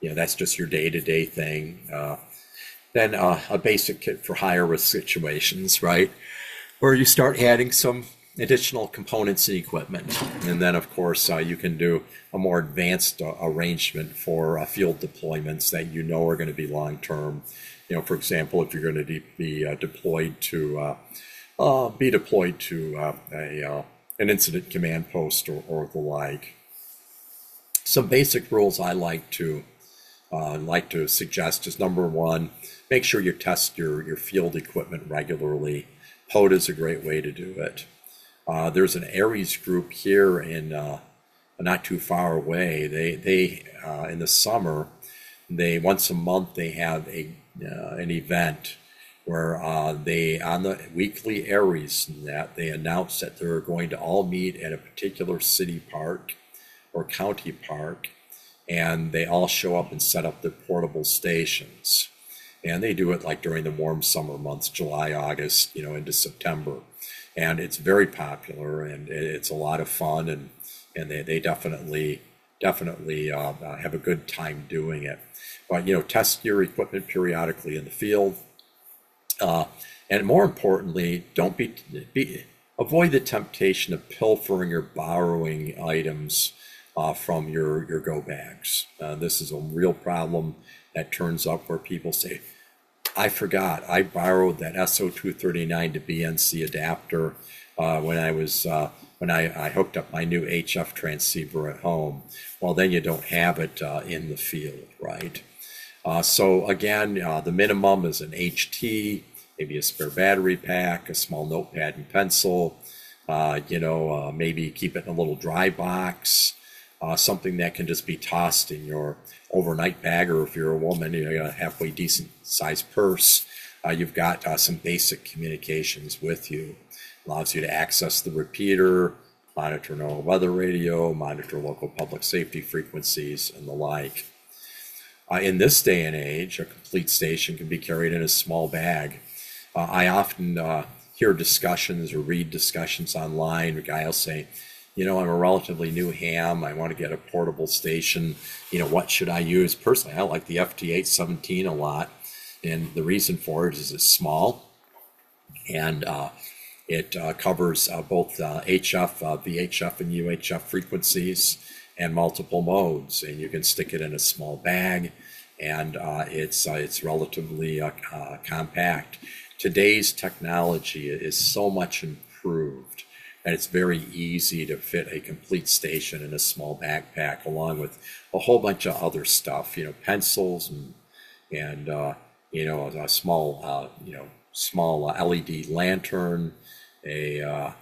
you know, that's just your day-to-day thing. Uh, then a basic kit for higher risk situations, right? Where you start adding some additional components and equipment. And then, of course, uh, you can do a more advanced uh, arrangement for uh, field deployments that you know are going to be long term you know, for example, if you're going to de- be uh, deployed to uh, uh, be deployed to uh, a uh, an incident command post or, or the like. Some basic rules I like to uh, like to suggest is number one, make sure you test your your field equipment regularly. POTA is a great way to do it. there's an ARES group here in not too far away. They they in the summer they once a month they have a uh, an event where uh, they on the weekly ARES that they announce that they're going to all meet at a particular city park or county park and they all show up and set up their portable stations. And they do it like during the warm summer months july august you know into september. And it's very popular and it's a lot of fun and and they, they definitely definitely uh, uh have a good time doing it but you know, test your equipment periodically in the field, uh, and more importantly, don't be, be avoid the temptation of pilfering or borrowing items uh, from your your go bags. Uh, this is a real problem that turns up where people say, "I forgot I borrowed that SO239 to BNC adapter uh, when I was." Uh, when I, I, hooked up my new HF transceiver at home, well, then you don't have it uh, in the field, right? Uh, so again, uh, the minimum is an HT, maybe a spare battery pack, a small notepad and pencil. Uh, you know, uh, maybe keep it in a little dry box, uh, something that can just be tossed in your overnight bag, or if you're a woman, you know, a halfway decent sized purse. Uh, you've got some basic communications with you. Allows you to access the repeater, monitor normal weather radio, monitor local public safety frequencies, and the like. Uh, in this day and age, a complete station can be carried in a small bag. Uh, I often uh, hear discussions or read discussions online. A guy will say, you know, I'm a relatively new ham. I want to get a portable station. You know, what should I use? Personally, I like the FT817 a lot. And the reason for it is it's small and uh, it uh, covers uh, both HF, VHF, and UHF frequencies and multiple modes. And you can stick it in a small bag, and uh, it's uh, it's relatively uh, uh, compact. Today's technology is so much improved that it's very easy to fit a complete station in a small backpack, along with a whole bunch of other stuff. You know, pencils and and uh, you know a small uh, you know small LED lantern, a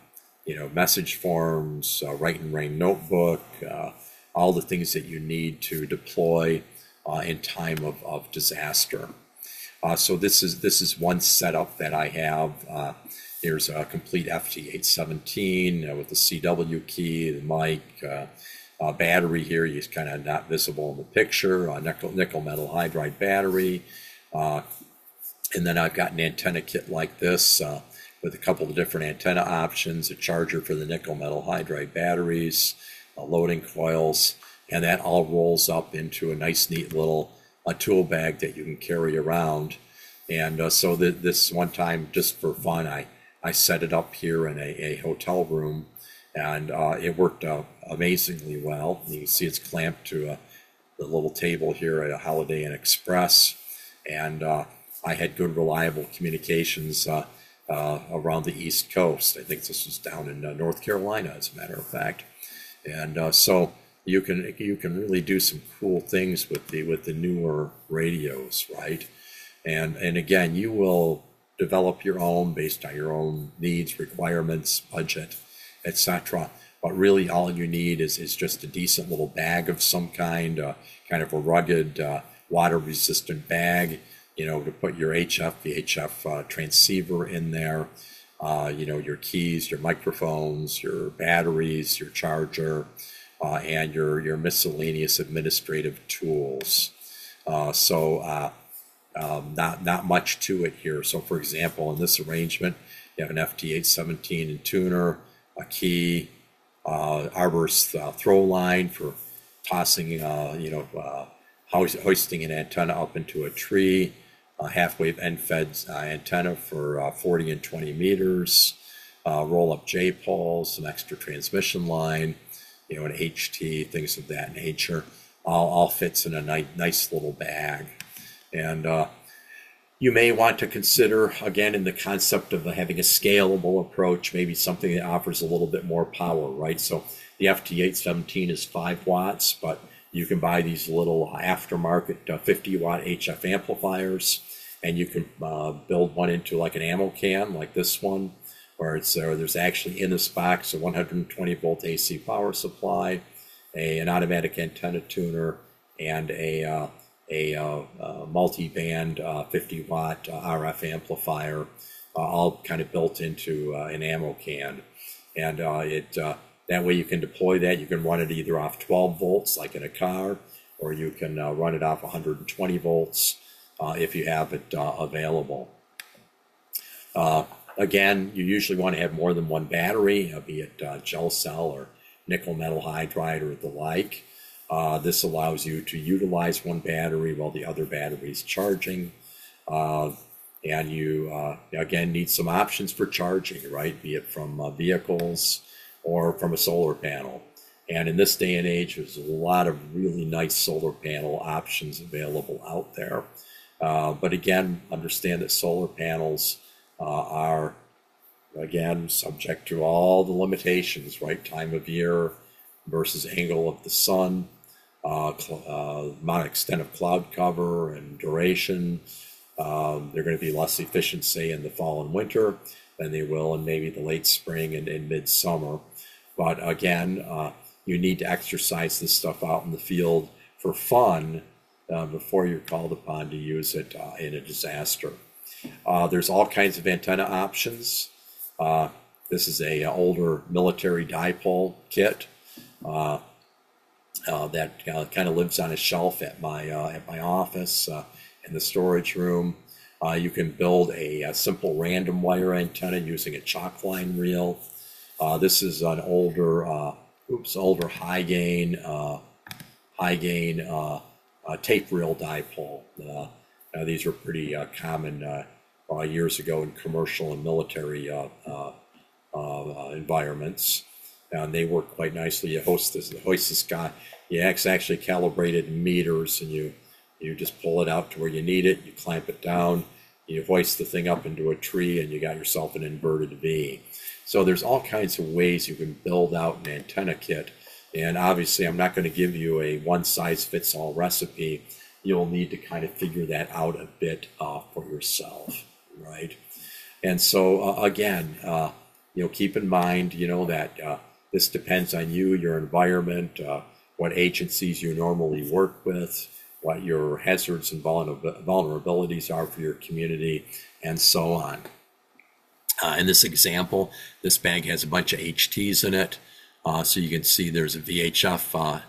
you know, message forms, uh, Rite in Rain notebook, uh, all the things that you need to deploy uh, in time of, of disaster. Uh, so this is this is one setup that I have. Uh, there's a complete FT817 uh, with the CW key, the mic, battery here. It's kind of not visible in the picture. nickel nickel metal hydride battery, and then I've got an antenna kit like this with a couple of different antenna options, a charger for the nickel metal hydride batteries, uh, loading coils, and that all rolls up into a nice, neat little a tool bag that you can carry around. And uh, so th- this one time, just for fun, I, I set it up here in a, a hotel room and uh, it worked uh, amazingly well. You can see it's clamped to a, the little table here at a Holiday Inn Express, and uh, I had good, reliable communications uh, uh, around the East Coast. I think this was down in North Carolina, as a matter of fact, and so you can you can really do some cool things with the with the newer radios, right? And and again, you will develop your own based on your own needs, requirements, budget, etc. But really, all you need is is just a decent little bag of some kind, uh, kind of a rugged, uh, water-resistant bag, you know, to put your HF VHF uh, transceiver in there. Uh, you know, your keys, your microphones, your batteries, your charger, uh, and your your miscellaneous administrative tools. Uh, so um, not not much to it here. So, for example, in this arrangement, you have an FT817 and tuner, a key, uh, arborist uh, throw line for tossing, uh, you know, uh, hoisting an antenna up into a tree, a half-wave end-fed uh, antenna for uh, 40 and 20 meters, roll-up J-poles, some extra transmission line, you know, an HT, things of that nature. All, all fits in a nice, nice little bag. And uh, you may want to consider, again, in the concept of having a scalable approach, maybe something that offers a little bit more power, right? So the FT817 is 5 watts, but you can buy these little aftermarket uh, 50 watt HF amplifiers, and you can uh, build one into like an ammo can, like this one, where it's uh, there's actually in this box a 120 volt AC power supply, a, an automatic antenna tuner, and a uh, a, uh, uh, multi-band uh, 50 watt RF amplifier, all kind of built into an ammo can, and it that way you can deploy that. You can run it either off 12 volts, like in a car, or you can run it off 120 volts if you have it available. Again, you usually want to have more than one battery, be it gel cell or nickel metal hydride or the like. Uh, this allows you to utilize one battery while the other battery is charging. Uh, and you, uh, again, need some options for charging, right? Be it from uh, vehicles or from a solar panel. And in this day and age, there's a lot of really nice solar panel options available out there. Uh, but again, understand that solar panels uh, are, again, subject to all the limitations, right? Time of year versus angle of the sun, uh, uh, amount of extent of cloud cover and duration. Um, they're going to be less efficient, say, in the fall and winter than they will in maybe the late spring and, and midsummer. But again, uh, you need to exercise this stuff out in the field for fun uh, before you're called upon to use it uh, in a disaster. Uh, there's all kinds of antenna options. Uh, this is a older military dipole kit. Uh, uh, that uh, kind of lives on a shelf at my uh, at my office uh, in the storage room. Uh, you can build a, a, simple random wire antenna using a chalk line reel. Uh, this is an older, oops, older high gain, high gain tape reel dipole. Now these were pretty uh, common uh, uh, years ago in commercial and military environments and they work quite nicely. You host this, hoist this guy. You actually calibrated meters, and you you just pull it out to where you need it. You clamp it down. You hoist the thing up into a tree, and you got yourself an inverted V. So there's all kinds of ways you can build out an antenna kit. And obviously, I'm not going to give you a one size fits all recipe. You'll need to kind of figure that out a bit uh, for yourself, right? And so uh, again, uh, you know, keep in mind, you know, that uh, this depends on you, your environment, uh, what agencies you normally work with, what your hazards and vulnerabilities are for your community, and so on. Uh, in this example, this bag has a bunch of HTs in it. So you can see there's a VHF uh,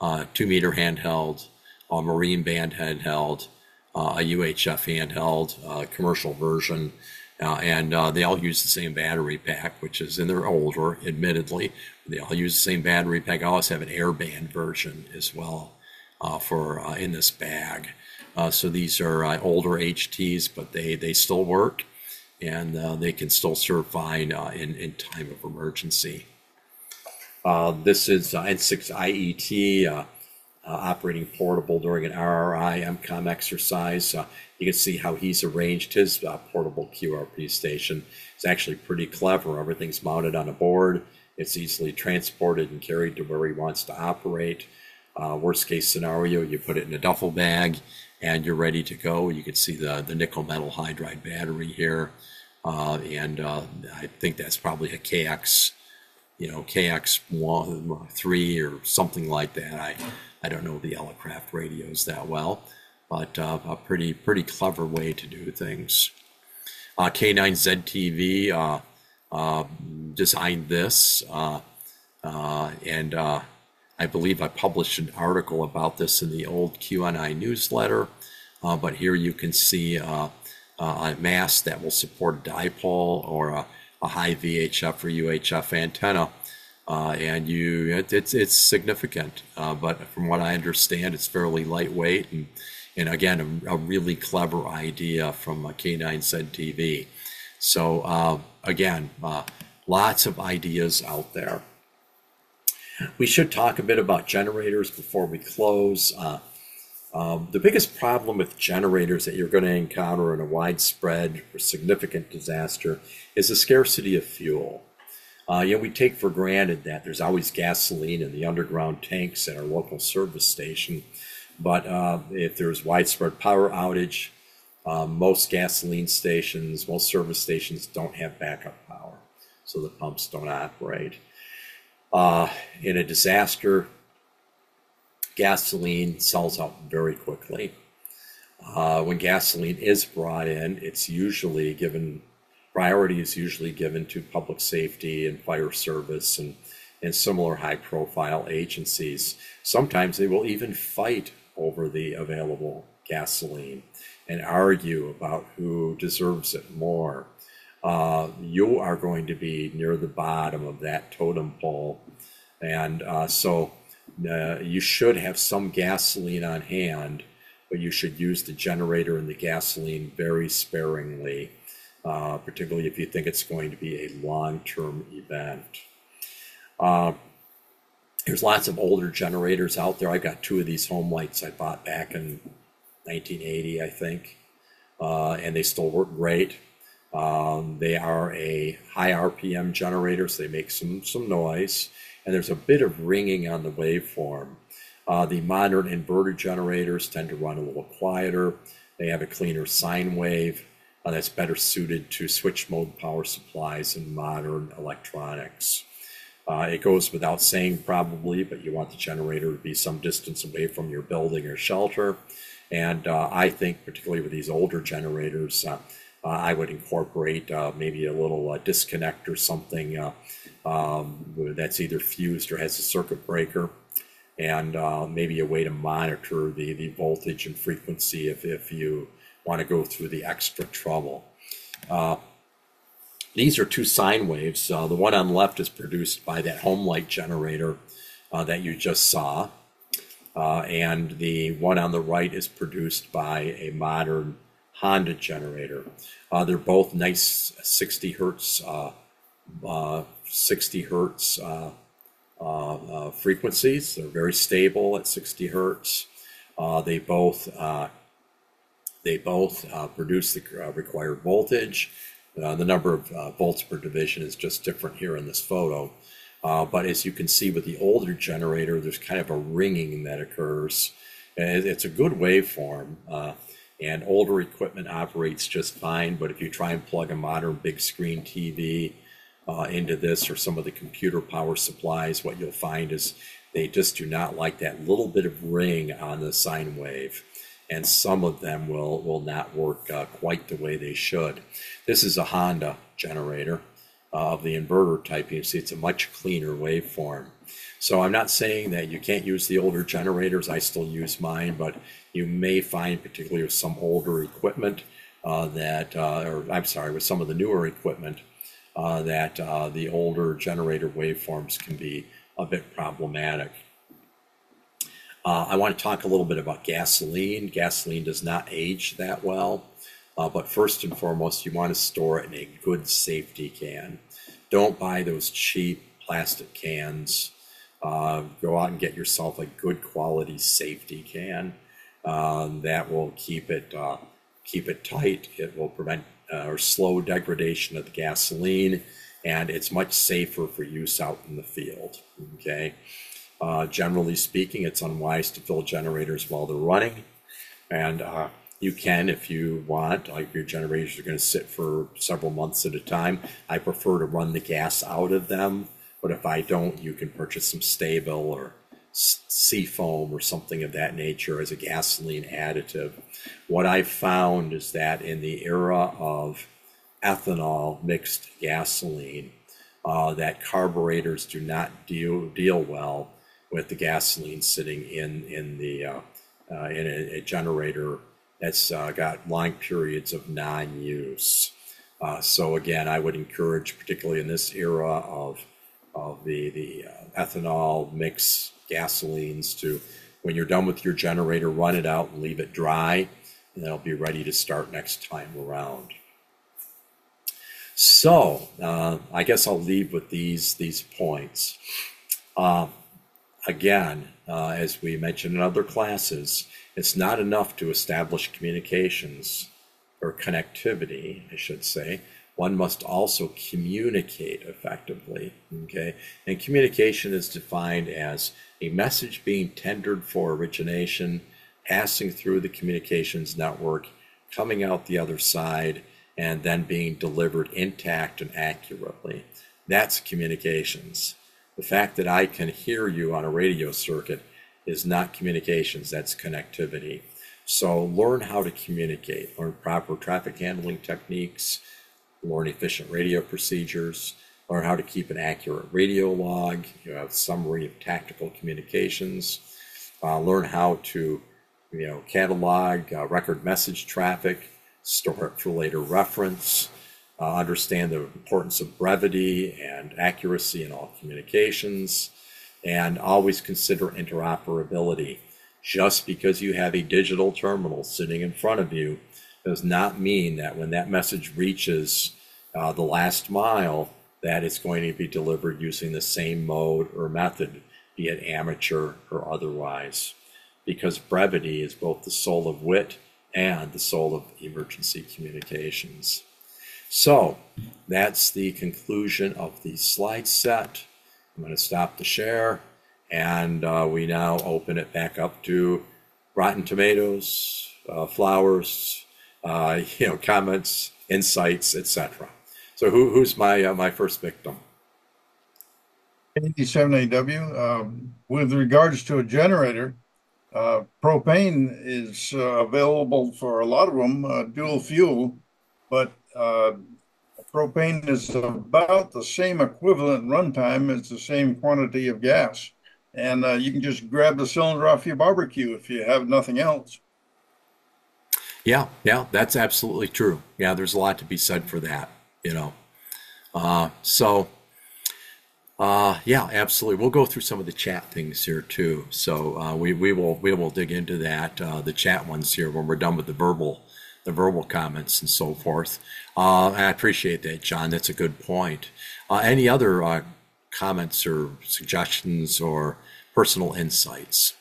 uh, two meter handheld, a marine band handheld, uh, a UHF handheld, uh, commercial version. Uh, and uh, they all use the same battery pack, which is, in their older, admittedly. They all use the same battery pack. I always have an airband version as well uh, for in this bag. so these are older HTs, but they they still work, and they can still serve fine in in time of emergency. this is N6IET operating portable during an RRI MCOM exercise. Uh, you can see how he's arranged his uh, portable QRP station. It's actually pretty clever. Everything's mounted on a board. It's easily transported and carried to where he wants to operate. Uh, worst case scenario, you put it in a duffel bag and you're ready to go. You can see the, the nickel metal hydride battery here. Uh, and uh, I think that's probably a KX, you know, KX one, three or something like that. I, I don't know the Elecraft radios that well, but uh, a pretty pretty clever way to do things. Uh, K9ZTV uh, uh, designed this, uh, uh, and uh, I believe I published an article about this in the old QNI newsletter. But here you can see a mast that will support a dipole or a, a high VHF or UHF antenna. Uh, and you, it, it's it's significant, uh, but from what I understand, it's fairly lightweight and, and again, a, a really clever idea from K9ZTV. So uh, again, lots of ideas out there. We should talk a bit about generators before we close. Uh, um, the biggest problem with generators that you're going to encounter in a widespread or significant disaster is the scarcity of fuel. Uh, we take for granted that there's always gasoline in the underground tanks at our local service station. But uh, if there's widespread power outage, uh, most gasoline stations, most service stations don't have backup power, so the pumps don't operate. Uh, in a disaster, gasoline sells out very quickly. Uh, when gasoline is brought in, it's usually given priority is usually given to public safety and fire service and, and similar high profile agencies. Sometimes they will even fight over the available gasoline and argue about who deserves it more. Uh, you are going to be near the bottom of that totem pole. And uh, so uh, you should have some gasoline on hand, but you should use the generator and the gasoline very sparingly, uh, particularly if you think it's going to be a long-term event. Uh, there's lots of older generators out there. I've got two of these Homelites I bought back in 1980, I think, uh, and they still work great. Um, they are a high RPM generator, so they make some some noise and there's a bit of ringing on the waveform. Uh, the modern inverter generators tend to run a little quieter. They have a cleaner sine wave uh, that's better suited to switch mode power supplies and modern electronics. Uh, it goes without saying probably, but you want the generator to be some distance away from your building or shelter. And uh, I think particularly with these older generators, uh, uh, I would incorporate uh, maybe a little disconnect or something um, that's either fused or has a circuit breaker and uh, maybe a way to monitor the, the voltage and frequency if, if you want to go through the extra trouble. Uh, these are two sine waves. Uh, the one on the left is produced by that Homelite generator uh, that you just saw. Uh, and the one on the right is produced by a modern Honda generator. Uh, they're both nice 60 hertz uh, 60 hertz frequencies. They're very stable at 60 hertz. they both they both produce the required voltage. the number of volts per division is just different here in this photo. Uh, but as you can see with the older generator, there's kind of a ringing that occurs. It's a good waveform, uh, and older equipment operates just fine. But if you try and plug a modern big screen TV uh, into this or some of the computer power supplies, what you'll find is they just do not like that little bit of ring on the sine wave. And some of them will, will not work uh, quite the way they should. This is a Honda generator uh, of the inverter type. You see it's a much cleaner waveform. So I'm not saying that you can't use the older generators. I still use mine, but you may find, particularly with some older equipment, uh, that, uh, or I'm sorry, with some of the newer equipment, uh, that uh, the older generator waveforms can be a bit problematic. Uh, I want to talk a little bit about gasoline. Gasoline does not age that well, uh, but first and foremost, you want to store it in a good safety can. Don't buy those cheap plastic cans uh, go out and get yourself a good quality safety can. Um, that will keep it uh, keep it tight. It will prevent uh, or slow degradation of the gasoline, and it's much safer for use out in the field. Okay. Uh, generally speaking, it's unwise to fill generators while they're running, and uh, you can if you want. Like your generators are going to sit for several months at a time. I prefer to run the gas out of them, but if I don't, you can purchase some Sta-Bil or Seafoam or something of that nature as a gasoline additive. What I found is that in the era of ethanol mixed gasoline, uh, that carburetors do not deal deal well with the gasoline sitting in in the uh, uh, in a, a, generator that's uh, got long periods of non-use. Uh, so again, I would encourage, particularly in this era of of the the uh, ethanol mix gasolines, to when you're done with your generator, run it out and leave it dry, and it'll be ready to start next time around. So uh, I guess I'll leave with these these points. Uh, again, uh, as we mentioned in other classes, it's not enough to establish communications or connectivity, I should say. One must also communicate effectively. Okay, and communication is defined as a message being tendered for origination, passing through the communications network, coming out the other side and then being delivered intact and accurately. That's communications. The fact that I can hear you on a radio circuit is not communications, that's connectivity. So learn how to communicate, learn proper traffic handling techniques, learn efficient radio procedures, learn how to keep an accurate radio log, you know, summary of tactical communications, uh, learn how to you know, catalog uh, record message traffic, store it for later reference, uh, understand the importance of brevity and accuracy in all communications, and always consider interoperability. Just because you have a digital terminal sitting in front of you does not mean that when that message reaches uh, the last mile, that it's going to be delivered using the same mode or method, be it amateur or otherwise, because brevity is both the soul of wit and the soul of emergency communications. So that's the conclusion of the slide set. I'm going to stop the share and uh, we now open it back up to rotten tomatoes, uh, flowers, uh, you know, comments, insights, etc. So who, who's my uh, my first victim? 87AW. Um, with regards to a generator, uh, propane is uh, available for a lot of them, dual fuel, but uh, propane is about the same equivalent runtime as the same quantity of gas. And uh, you can just grab the cylinder off your barbecue if you have nothing else. Yeah, yeah, that's absolutely true. Yeah, there's a lot to be said for that, you know. Uh, so uh, yeah, absolutely. We'll go through some of the chat things here too. So uh, we we will we will dig into that uh, the chat ones here when we're done with the verbal the verbal comments and so forth. Uh, I appreciate that, John. That's a good point. Uh, any other uh, comments or suggestions or personal insights?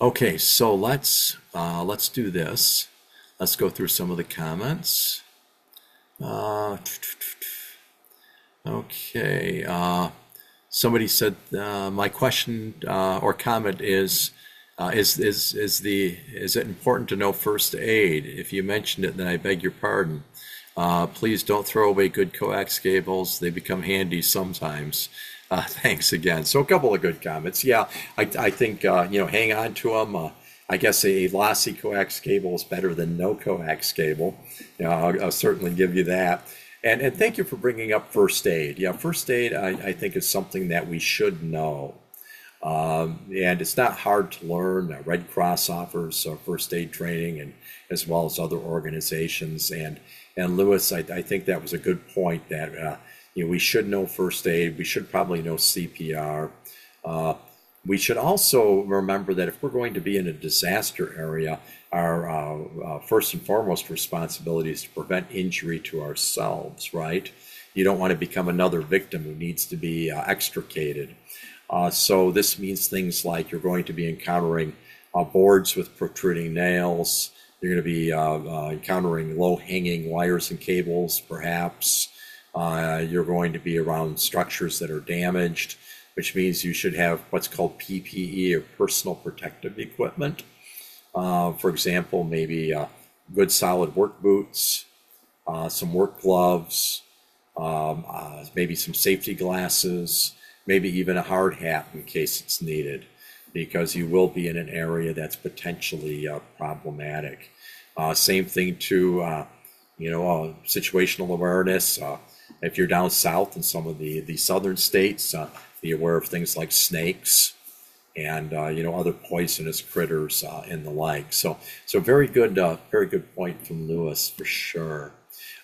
Okay, so let's let's do this. Let's go through some of the comments. Uh, okay. Uh, somebody said uh, my question uh, or comment is uh, is is is the is it important to know first aid? If you mentioned it, then I beg your pardon. Uh, please don't throw away good coax cables; they become handy sometimes. Uh, thanks again. So a couple of good comments. Yeah, I, I think uh, you know hang on to them. Uh, I guess a lossy coax cable is better than no coax cable. You know, I'll, I'll certainly give you that. And, and thank you for bringing up first aid. Yeah, first aid, I, I think, is something that we should know. Um, and it's not hard to learn. Uh, Red Cross offers uh, first aid training, and as well as other organizations. And and Lewis, I, I think that was a good point that uh, you know we should know first aid. We should probably know CPR. Uh, we should also remember that if we're going to be in a disaster area, our uh, uh, first and foremost responsibility is to prevent injury to ourselves, right? You don't want to become another victim who needs to be extricated. Uh, so this means things like you're going to be encountering uh, boards with protruding nails. You're going to be uh, uh, encountering low-hanging wires and cables, perhaps. Uh, you're going to be around structures that are damaged, which means you should have what's called PPE or personal protective equipment. for example, maybe good solid work boots, some work gloves, um, maybe some safety glasses, maybe even a hard hat in case it's needed, because you will be in an area that's potentially uh, problematic. Uh, same thing to, uh, you know, uh, situational awareness. Uh, if you're down south in some of the, the southern states, uh, be aware of things like snakes and you know other poisonous critters and the like. So, so very good, very good point from Lewis for sure.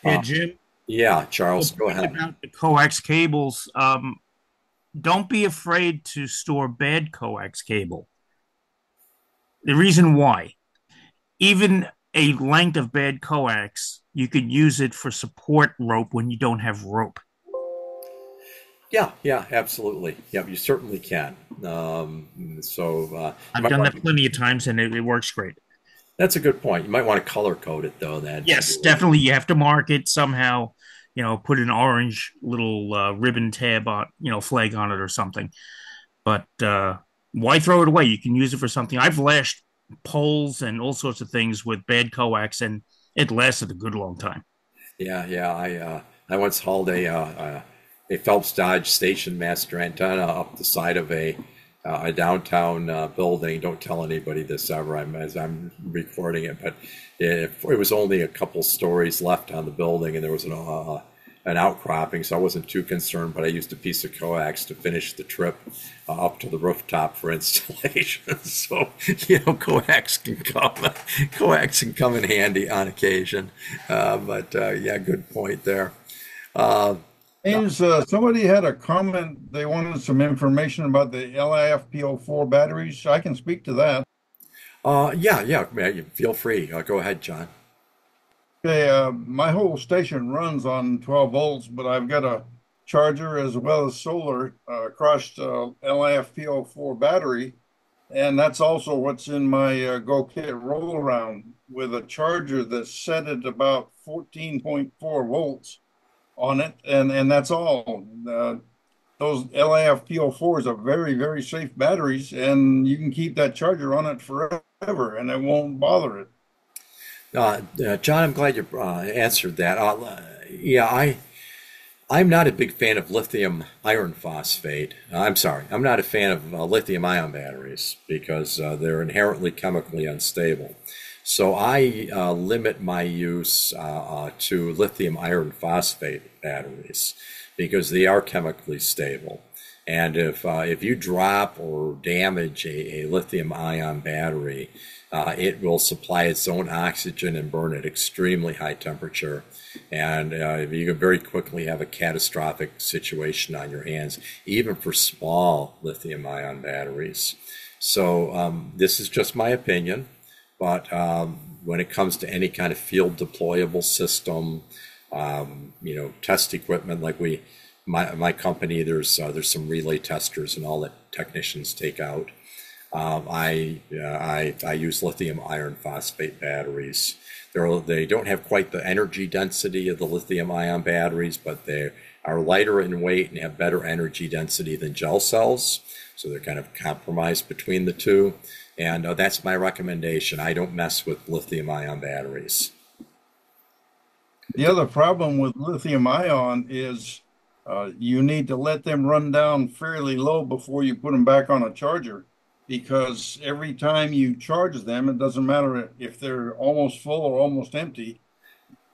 Hey, Jim. Yeah, Charles, go ahead. About the coax cables, um, don't be afraid to store bad coax cable. The reason why, even a length of bad coax, you could use it for support rope when you don't have rope. Yeah, yeah, absolutely. Yeah, you certainly can. Um, so uh, I've done that plenty of times, and it, it works great. That's a good point. You might want to color code it though. Then yes, definitely. You have to mark it somehow you know, put an orange little uh, ribbon tab on, you know, flag on it or something. But uh, why throw it away? You can use it for something. I've lashed poles and all sorts of things with bad coax, and it lasted a good long time. Yeah, yeah. I uh, I once hauled a uh, a Phelps Dodge Stationmaster antenna up the side of a uh, a downtown uh, building. Don't tell anybody this ever. I'm as I'm recording it, but it, it was only a couple stories left on the building, and there was an uh, an outcropping, so I wasn't too concerned. But I used a piece of coax to finish the trip uh, up to the rooftop for installation. so you know, coax can come, coax can come in handy on occasion. Uh, but uh, yeah, good point there. James, uh, somebody had a comment. They wanted some information about the LiFePO4 batteries. I can speak to that. Uh, yeah, yeah. Feel free. Uh, go ahead, John. Okay, uh, my whole station runs on 12 volts, but I've got a charger as well as solar uh, crushed uh, LiFePO4 battery, and that's also what's in my uh, Go Kit roll around with a charger that's set at about 14.4 volts on it, and and that's all. Uh, those LiFePO4s are very very safe batteries, and you can keep that charger on it forever, and it won't bother it. Uh, uh, John, I'm glad you uh, answered that. Uh, yeah, I I'm not a big fan of lithium iron phosphate. I'm sorry, I'm not a fan of uh, lithium ion batteries because they're inherently chemically unstable. So I uh, limit my use uh, uh, to lithium iron phosphate batteries because they are chemically stable. And if uh, if you drop or damage a, a lithium ion battery, uh, it will supply its own oxygen and burn at extremely high temperature. And uh, you can very quickly have a catastrophic situation on your hands, even for small lithium ion batteries. So, um, this is just my opinion. But um, when it comes to any kind of field deployable system, um, you know, test equipment like we, my, my company, there's uh, there's some relay testers and all that technicians take out. Um, I, uh, I I use lithium iron phosphate batteries. They're, they don't have quite the energy density of the lithium ion batteries, but they are lighter in weight and have better energy density than gel cells. So they're kind of compromised between the two. And uh, that's my recommendation. I don't mess with lithium ion batteries. The other problem with lithium ion is uh, you need to let them run down fairly low before you put them back on a charger because every time you charge them, it doesn't matter if they're almost full or almost empty.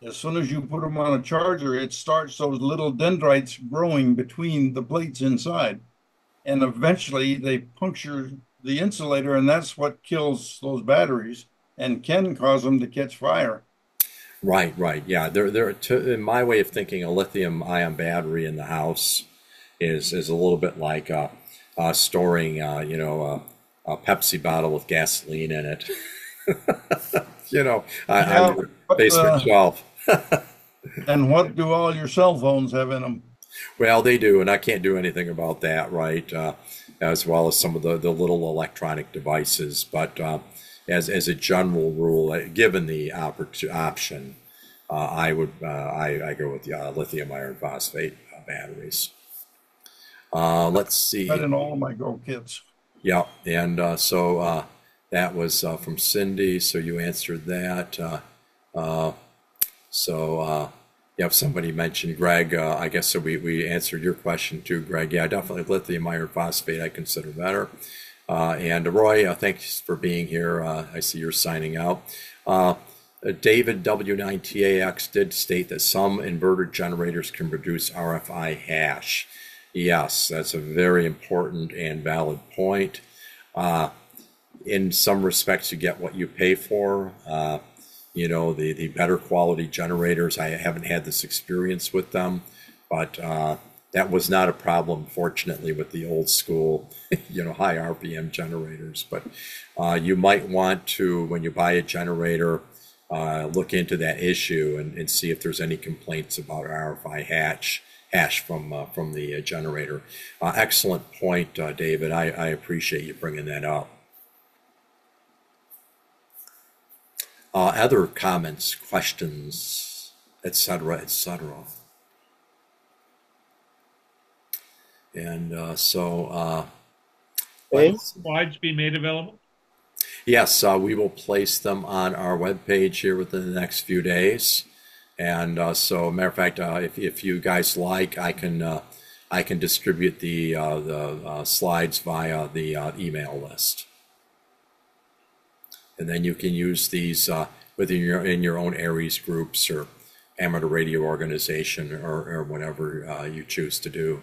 As soon as you put them on a charger, it starts those little dendrites growing between the plates inside. And eventually they puncture the insulator, and that's what kills those batteries and can cause them to catch fire. Right, right, yeah. There, there. in my way of thinking, a lithium-ion battery in the house is is a little bit like uh, uh, storing, uh, you know, a Pepsi bottle with gasoline in it. you know, yeah, on basement shelf. And what do all your cell phones have in them? Well, they do, and I can't do anything about that, right? Uh, as well as some of the, the little electronic devices. But uh, as, as a general rule, uh, given the option, uh, I would uh, I, I go with the uh, lithium iron phosphate uh, batteries. Uh, let's see. Right in all of my Go kits. Yeah, and uh, so uh, that was uh, from Cindy. So you answered that. Uh, uh, so yeah, somebody mentioned Greg. Uh, I guess so. We we answered your question too, Greg. Yeah, definitely lithium iron phosphate. I consider better. Uh, and Roy, uh, thanks for being here. Uh, I see you're signing out. Uh, David W9TAX did state that some inverter generators can produce RFI hash. Yes, that's a very important and valid point. Uh, in some respects, you get what you pay for. You know, the, the better quality generators, I haven't had this experience with them, but uh, that was not a problem, fortunately, with the old school, you know, high RPM generators. But uh, you might want to, when you buy a generator, uh, look into that issue and, and see if there's any complaints about RFI hatch hash from uh, from the generator. Uh, excellent point, uh, David. I, I appreciate you bringing that up. Uh, other comments, questions, etc., etc. And uh, so, uh, Hey? Slides be made available? yes, uh, we will place them on our webpage here within the next few days. And uh, so, matter of fact, uh, if, if you guys like, I can uh, I can distribute the uh, the uh, slides via the uh, email list, and then you can use these uh, within your in your own ARES groups or amateur radio organization or, or whatever uh, you choose to do.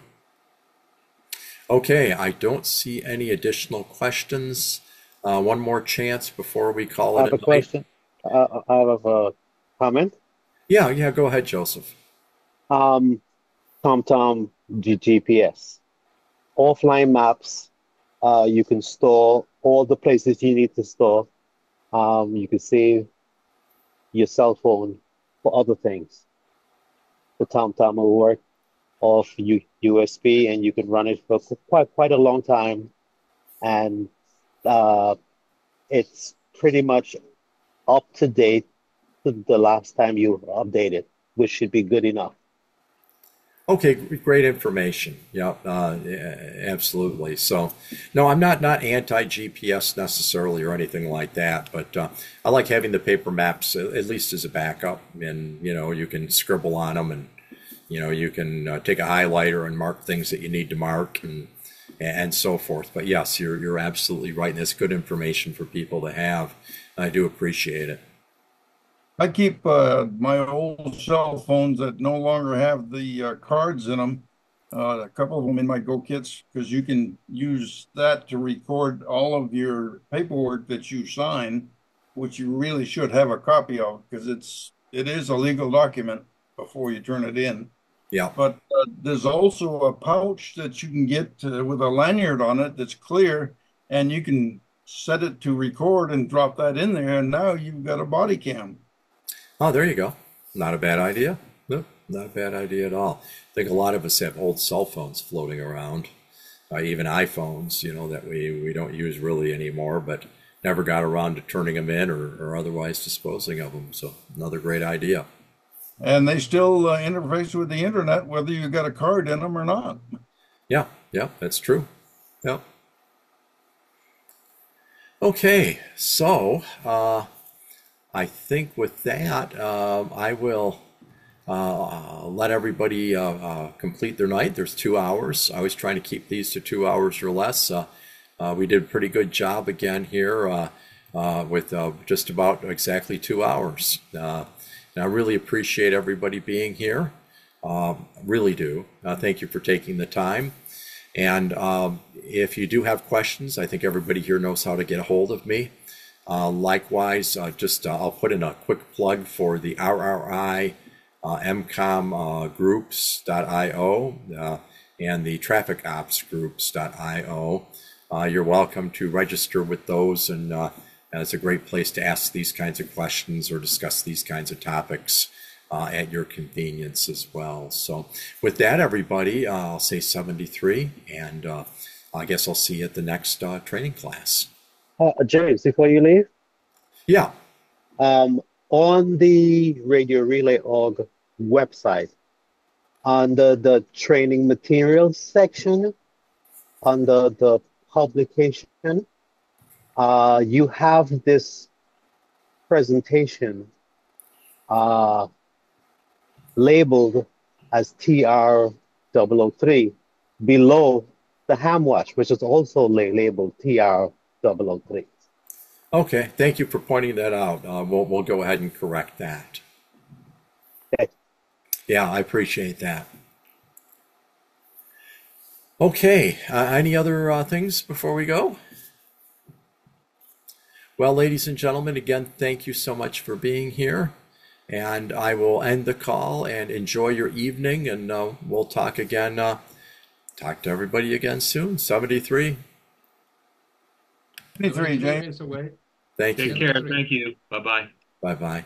Okay, I don't see any additional questions. Uh, one more chance before we call I it have a question. Uh, I have a comment. Yeah, yeah, go ahead, Joseph. Um, TomTom G- GPS. Offline maps, uh, you can store all the places you need to store. Um, you can save your cell phone for other things. The TomTom will work off U USB and you can run it for quite quite a long time. And uh, it's pretty much up to date to the last time you updated, which should be good enough. Okay, great information. Yeah, uh, absolutely. So, no, I'm not not anti GPS necessarily or anything like that, but uh, I like having the paper maps at least as a backup, and you know you can scribble on them, and you know you can uh, take a highlighter and mark things that you need to mark, and and so forth. But yes, you're you're absolutely right, and it's good information for people to have. I do appreciate it. I keep uh, my old cell phones that no longer have the uh, cards in them. Uh, a couple of them in my Go kits because you can use that to record all of your paperwork that you sign, which you really should have a copy of because it's it is a legal document before you turn it in. Yeah. But uh, there's also a pouch that you can get uh, with a lanyard on it that's clear, and you can set it to record and drop that in there, and now you've got a body cam. Oh, there you go. Not a bad idea. No, not a bad idea at all. I think a lot of us have old cell phones floating around, uh, even iPhones, you know, that we, we don't use really anymore, but never got around to turning them in or, or otherwise disposing of them. So, another great idea. And they still uh, interface with the internet, whether you've got a card in them or not. Yeah, yeah, that's true. Yeah. Okay, so uh, I think with that, um, I will uh, let everybody uh, uh, complete their night. There's two hours. I was trying to keep these to two hours or less. Uh, uh, we did a pretty good job again here uh, uh, with uh, just about exactly two hours. Uh, and I really appreciate everybody being here. Um, really do. Uh, thank you for taking the time. And um, if you do have questions, I think everybody here knows how to get a hold of me. Uh, likewise, uh, just uh, I'll put in a quick plug for the RRI uh, MCOM uh, groups.io uh, and the traffic ops groups.io. Uh, you're welcome to register with those, and, uh, and it's a great place to ask these kinds of questions or discuss these kinds of topics uh, at your convenience as well. So, with that, everybody, I'll say 73, and I guess I'll see you at the next uh, training class. Uh, James, before you leave, Yeah, um, on the Radio Relay org website, under the training materials section, under the publication, uh, you have this presentation uh, labeled as TR003 below the ham watch, which is also la- labeled TR003. Okay. Thank you for pointing that out. Uh, we'll, we'll go ahead and correct that. Okay. Yeah, I appreciate that. Okay, uh, any other uh, things before we go? Well, ladies and gentlemen, again, thank you so much for being here. And I will end the call and enjoy your evening. And uh, we'll talk again, uh, talk to everybody again soon. 73. Twenty-three, James. Away. Thank Take you. Take care. Thank you. Bye bye. Bye bye.